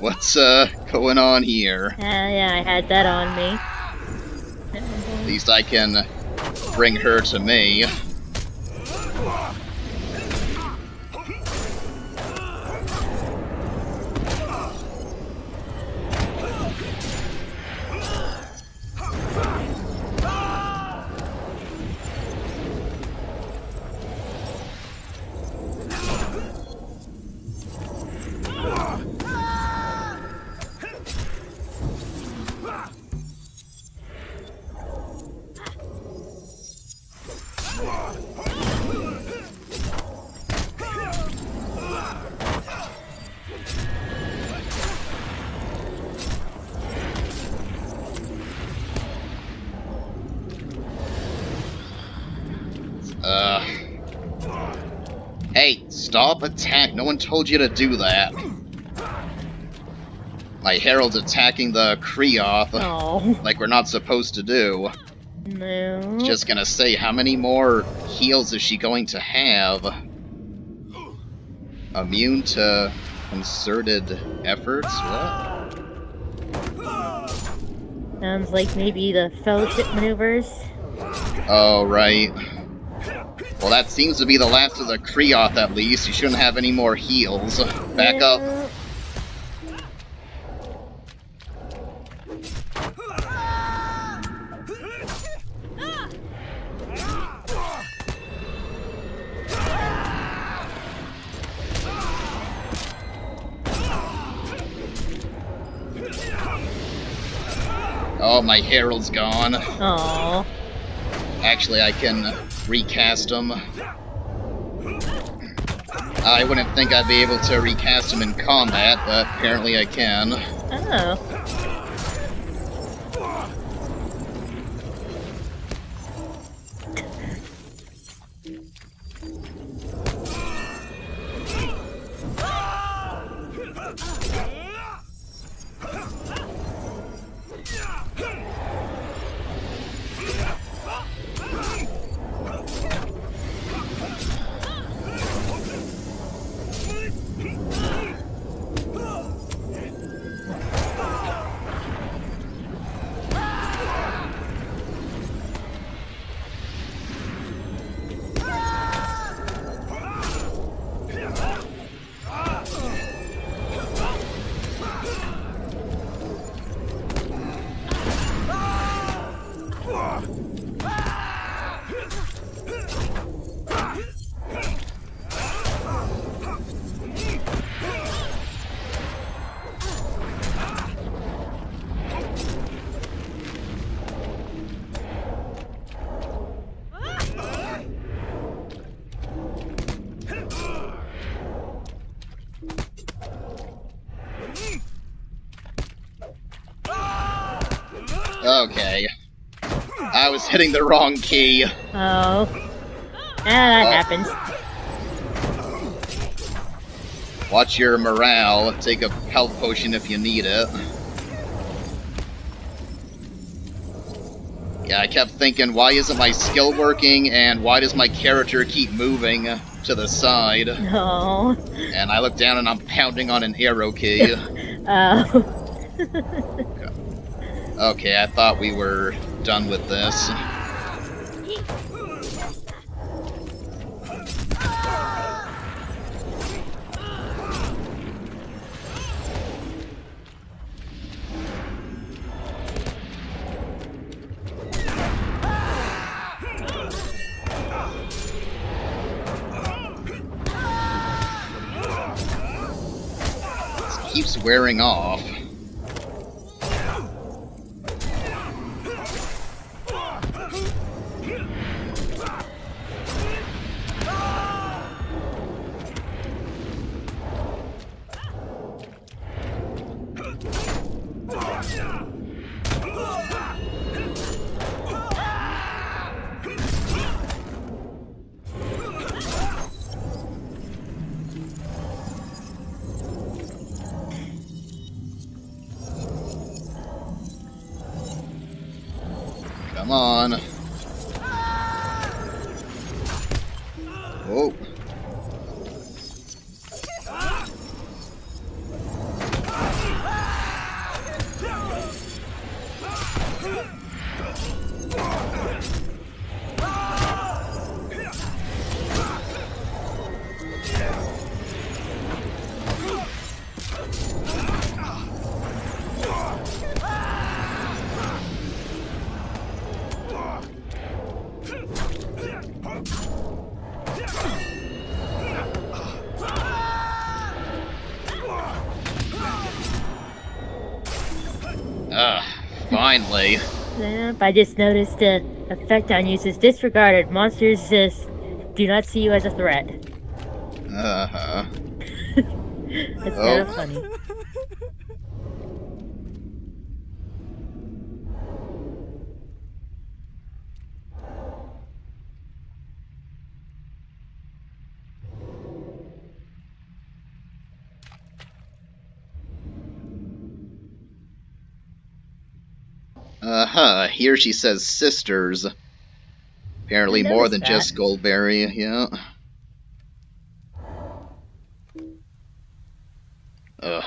What's uh going on here? Uh, yeah, I had that on me. At least I can bring her to me. Stop attack. No one told you to do that. My herald's attacking the Kreoth Oh, like we're not supposed to do. no. Just gonna say, how many more heals is she going to have? Immune to concerted efforts? What? Sounds like maybe the fellowship maneuvers. Oh, right. Well, that seems to be the last of the Kreoth, at least. You shouldn't have any more heals. Back up. Oh, my herald's gone. Aw. Actually, I can recast him. I wouldn't think I'd be able to recast him in combat, but apparently I can. Oh. Was hitting the wrong key. Oh. Ah, that Oh. happens. Watch your morale. Take a health potion if you need it. Yeah, I kept thinking, why isn't my skill working, and why does my character keep moving to the side? Oh. And I look down and I'm pounding on an arrow key. Oh. Okay, I thought we were done with this. This keeps wearing off. I just noticed the effect on you is disregarded. Monsters just do not see you as a threat. Uh-huh. It's Oh. kind of funny. Here she says sisters. Apparently more than that. just Goldberry, yeah. Ugh.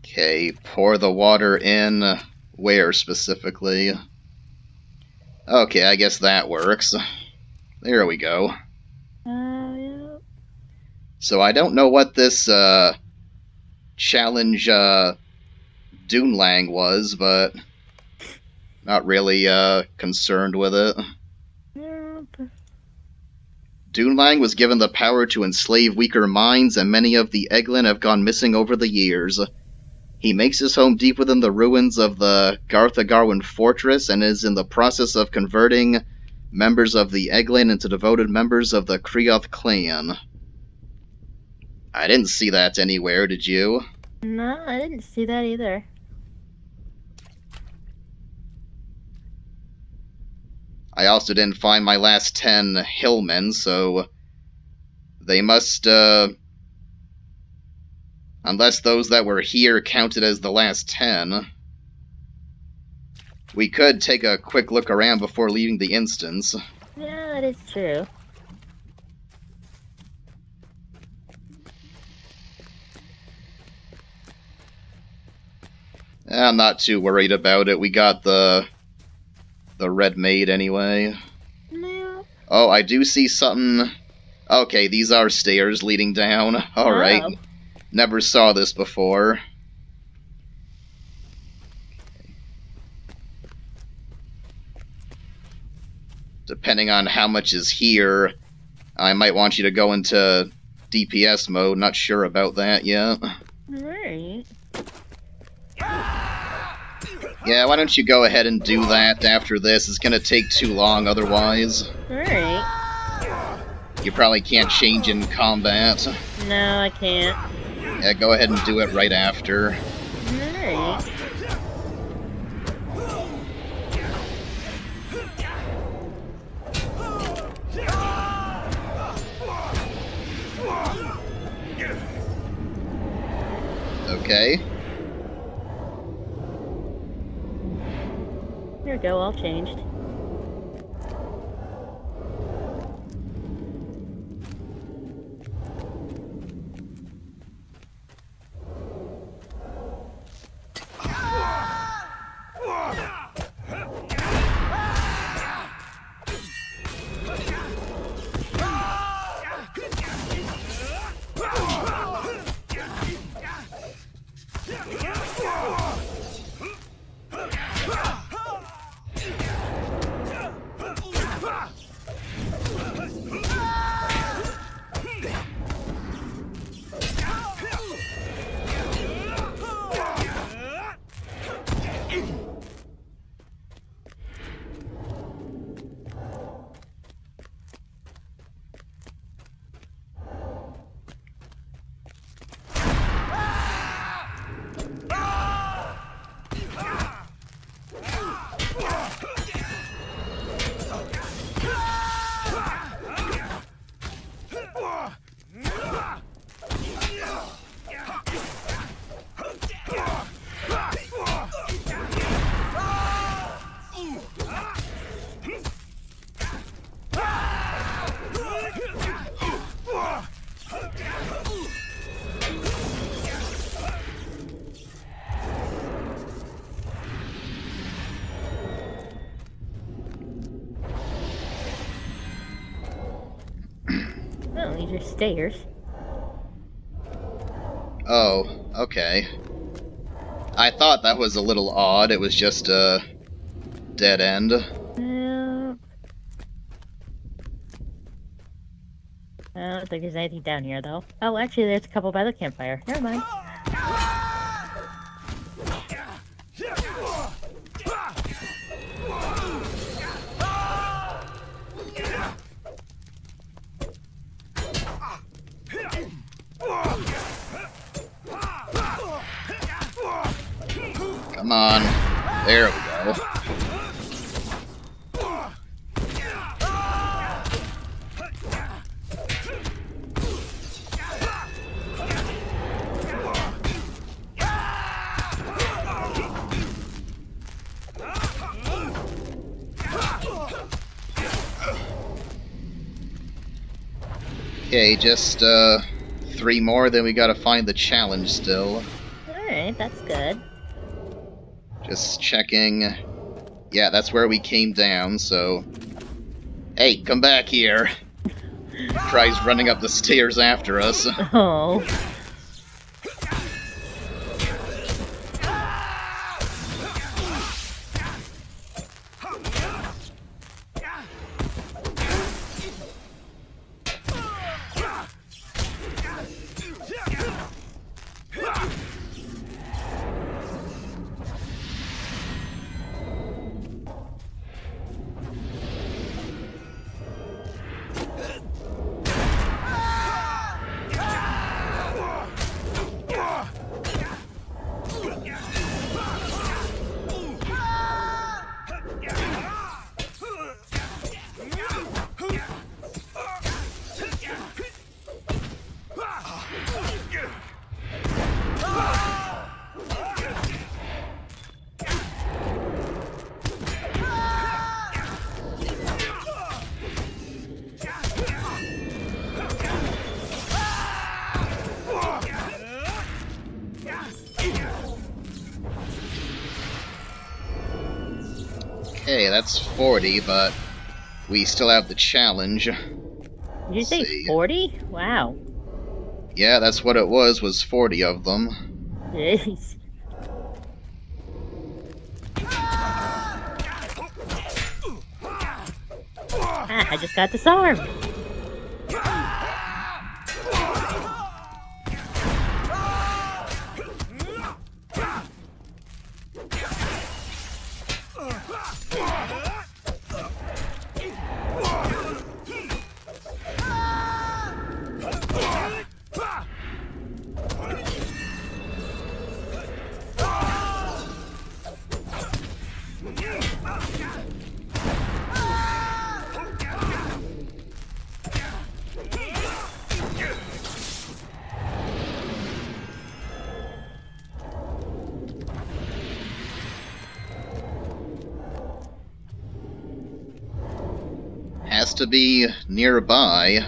Okay, pour the water in. Where specifically? Okay, I guess that works. There we go. Uh, yeah. So I don't know what this uh, challenge uh, Dunlang was, but not really uh, concerned with it. Yep. Dunlang was given the power to enslave weaker minds, and many of the Eglain have gone missing over the years. He makes his home deep within the ruins of the Garth Agarwen fortress and is in the process of converting members of the Eglain into devoted members of the Krioth clan. I didn't see that anywhere, did you? No, I didn't see that either. I also didn't find my last ten hillmen, so they must, uh. Unless those that were here counted as the last ten. We could take a quick look around before leaving the instance. Yeah, that is true. Eh, I'm not too worried about it. We got the the red maid anyway. No. Oh, I do see something. Okay, these are stairs leading down. All right. Oh. Never saw this before. Depending on how much is here, I might want you to go into DPS mode. Not sure about that yet. Right. Yeah, why don't you go ahead and do that after this? It's gonna take too long otherwise. Alright. You probably can't change in combat. No, I can't. Yeah, go ahead and do it right after. Okay. Here we go, all changed. These are stairs. Oh, okay. I thought that was a little odd. It was just a dead end. I don't think there's anything down here, though. Oh, actually, there's a couple by the campfire. Never mind. Just uh, three more, then we gotta find the challenge still. Alright, that's good. Just checking. Yeah, that's where we came down, so... Hey, come back here! Cries running up the stairs after us. Oh. 40, but we still have the challenge. Did you say 40? Wow. Yeah, that's what it was, was 40 of them. Jeez. Ah, I just got disarmed. Nearby.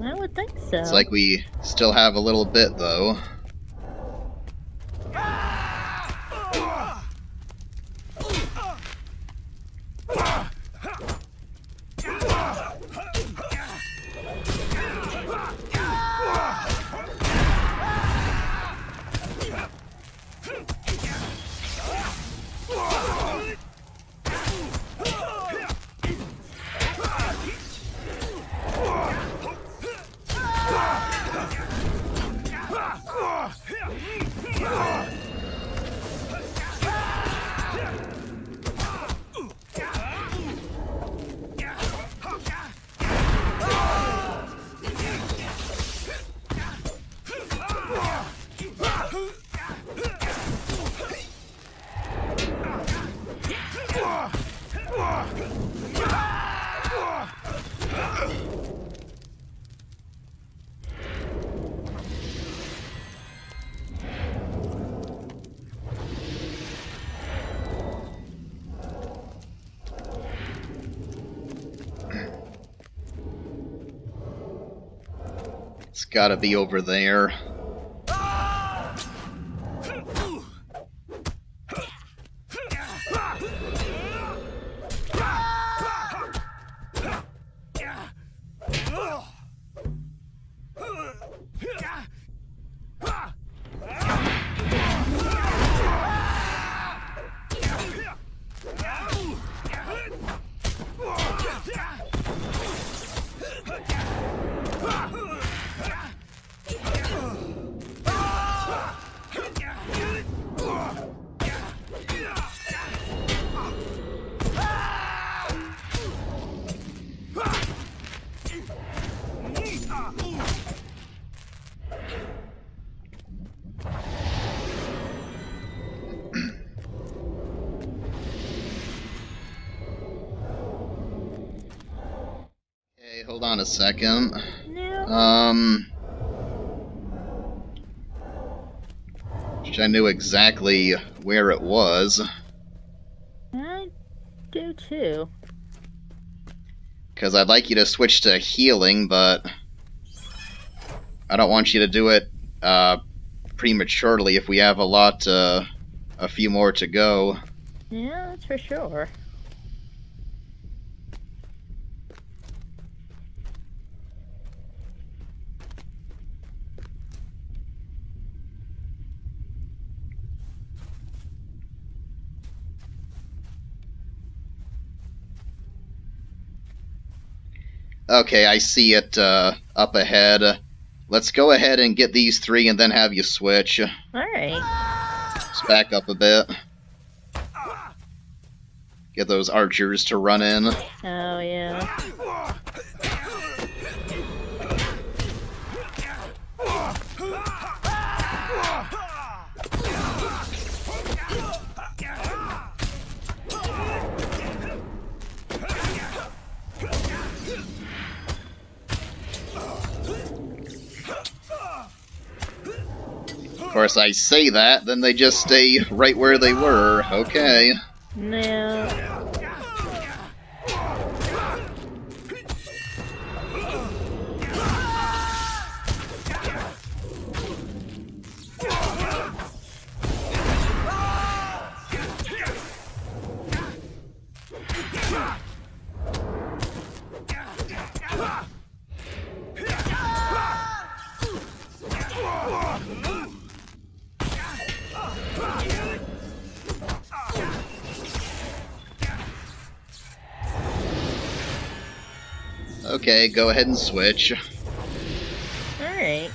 I would think so. It's like we still have a little bit, though. Gotta be over there. A second. No. Um. Wish I knew exactly where it was. I do too. Because I'd like you to switch to healing, but I don't want you to do it uh, prematurely if we have a lot, uh, a few more to go. Yeah, that's for sure. Okay, I see it uh, up ahead. Let's go ahead and get these three and then have you switch. Alright. Let's back up a bit. Get those archers to run in. Oh, yeah. I say that, then they just stay right where they were. Okay. No. Okay, go ahead and switch. Alright.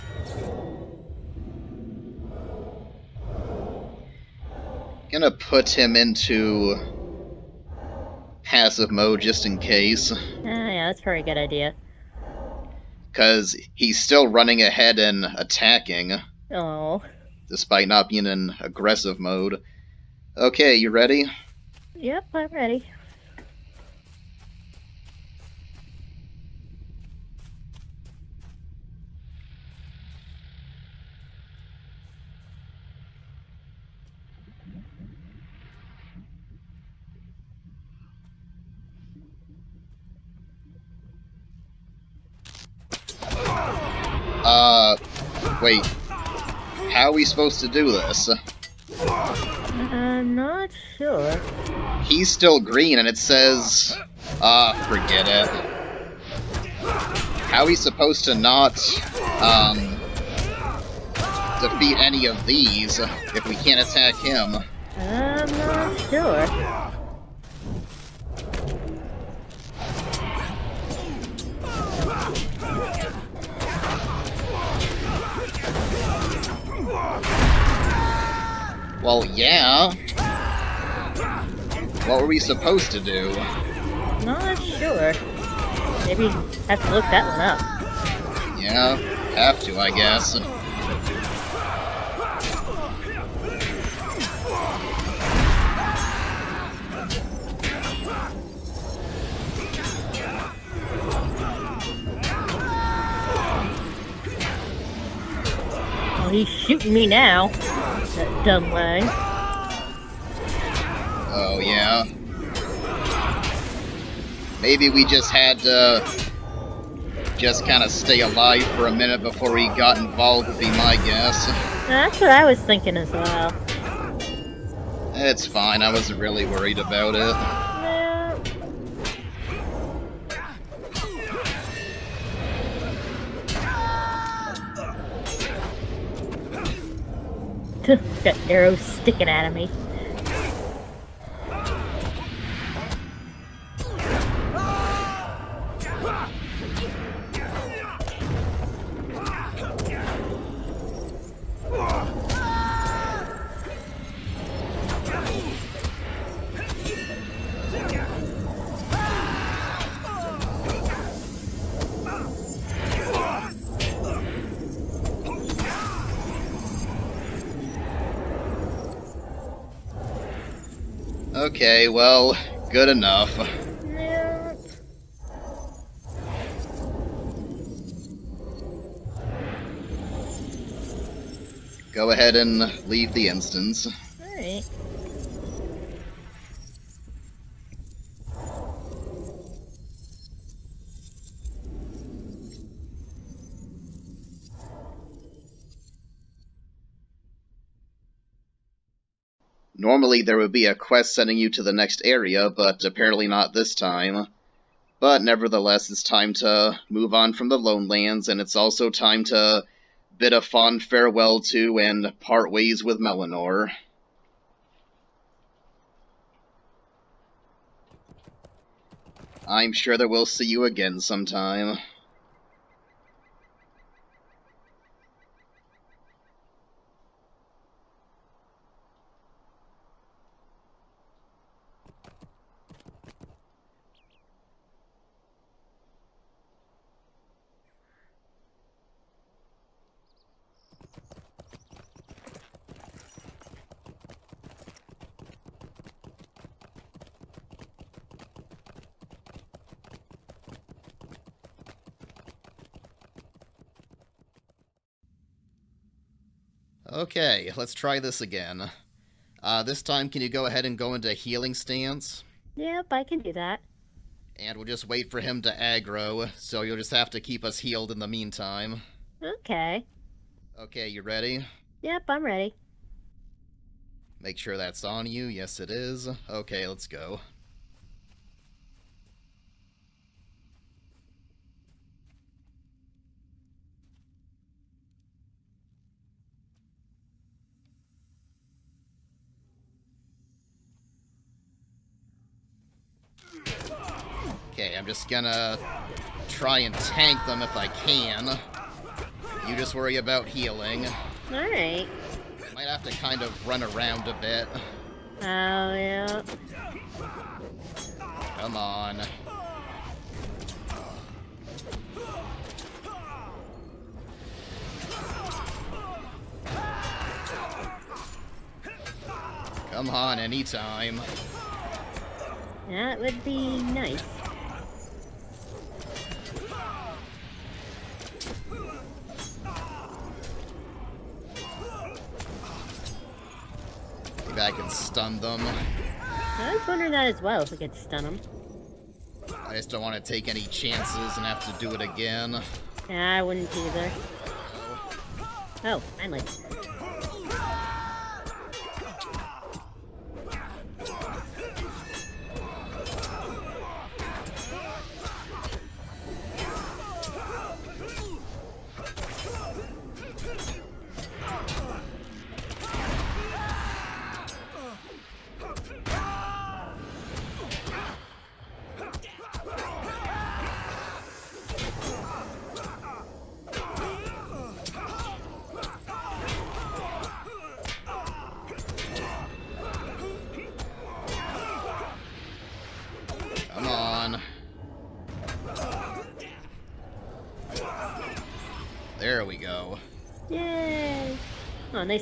Gonna put him into passive mode just in case. Ah, yeah, that's probably a good idea. Because he's still running ahead and attacking, Oh. despite not being in aggressive mode. Okay, you ready? Yep, I'm ready. We supposed to do this? I'm not sure. He's still green and it says... Ah, uh, forget it. How are we supposed to not, um, defeat any of these if we can't attack him? I'm not sure. Well, yeah. What were we supposed to do? Not sure. Maybe have to look that one up. Yeah, have to, I guess. Oh, he's shooting me now. Dumb line. Oh, yeah. Maybe we just had to just kind of stay alive for a minute before he got involved would be my guess. That's what I was thinking as well. It's fine, I wasn't really worried about it. Got arrows sticking out of me. Okay, well, good enough. Go ahead and leave the instance. Alright. Normally there would be a quest sending you to the next area, but apparently not this time. But nevertheless, it's time to move on from the Lone Lands, and it's also time to bid a fond farewell to and part ways with Melanor. I'm sure that we'll see you again sometime. Okay, let's try this again. Uh, this time, can you go ahead and go into healing stance? Yep, I can do that. And we'll just wait for him to aggro, so you'll just have to keep us healed in the meantime. Okay. Okay, you ready? Yep, I'm ready. Make sure that's on you. Yes, it is. Okay, let's go. Okay, I'm just gonna try and tank them if I can. You just worry about healing. Alright. Might have to kind of run around a bit. Oh, yeah. Come on. Come on, anytime. That would be nice. Stun them. I was wondering that as well, if we could stun them. I just don't want to take any chances and have to do it again. Yeah, I wouldn't either. Oh, finally. Come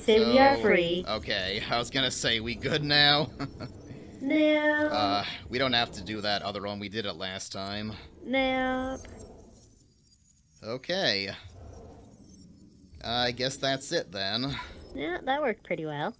And we are So- free. Okay, I was gonna say, we good now? Now, uh, we don't have to do that other one, we did it last time. now. Okay. I guess that's it then. Yeah, that worked pretty well.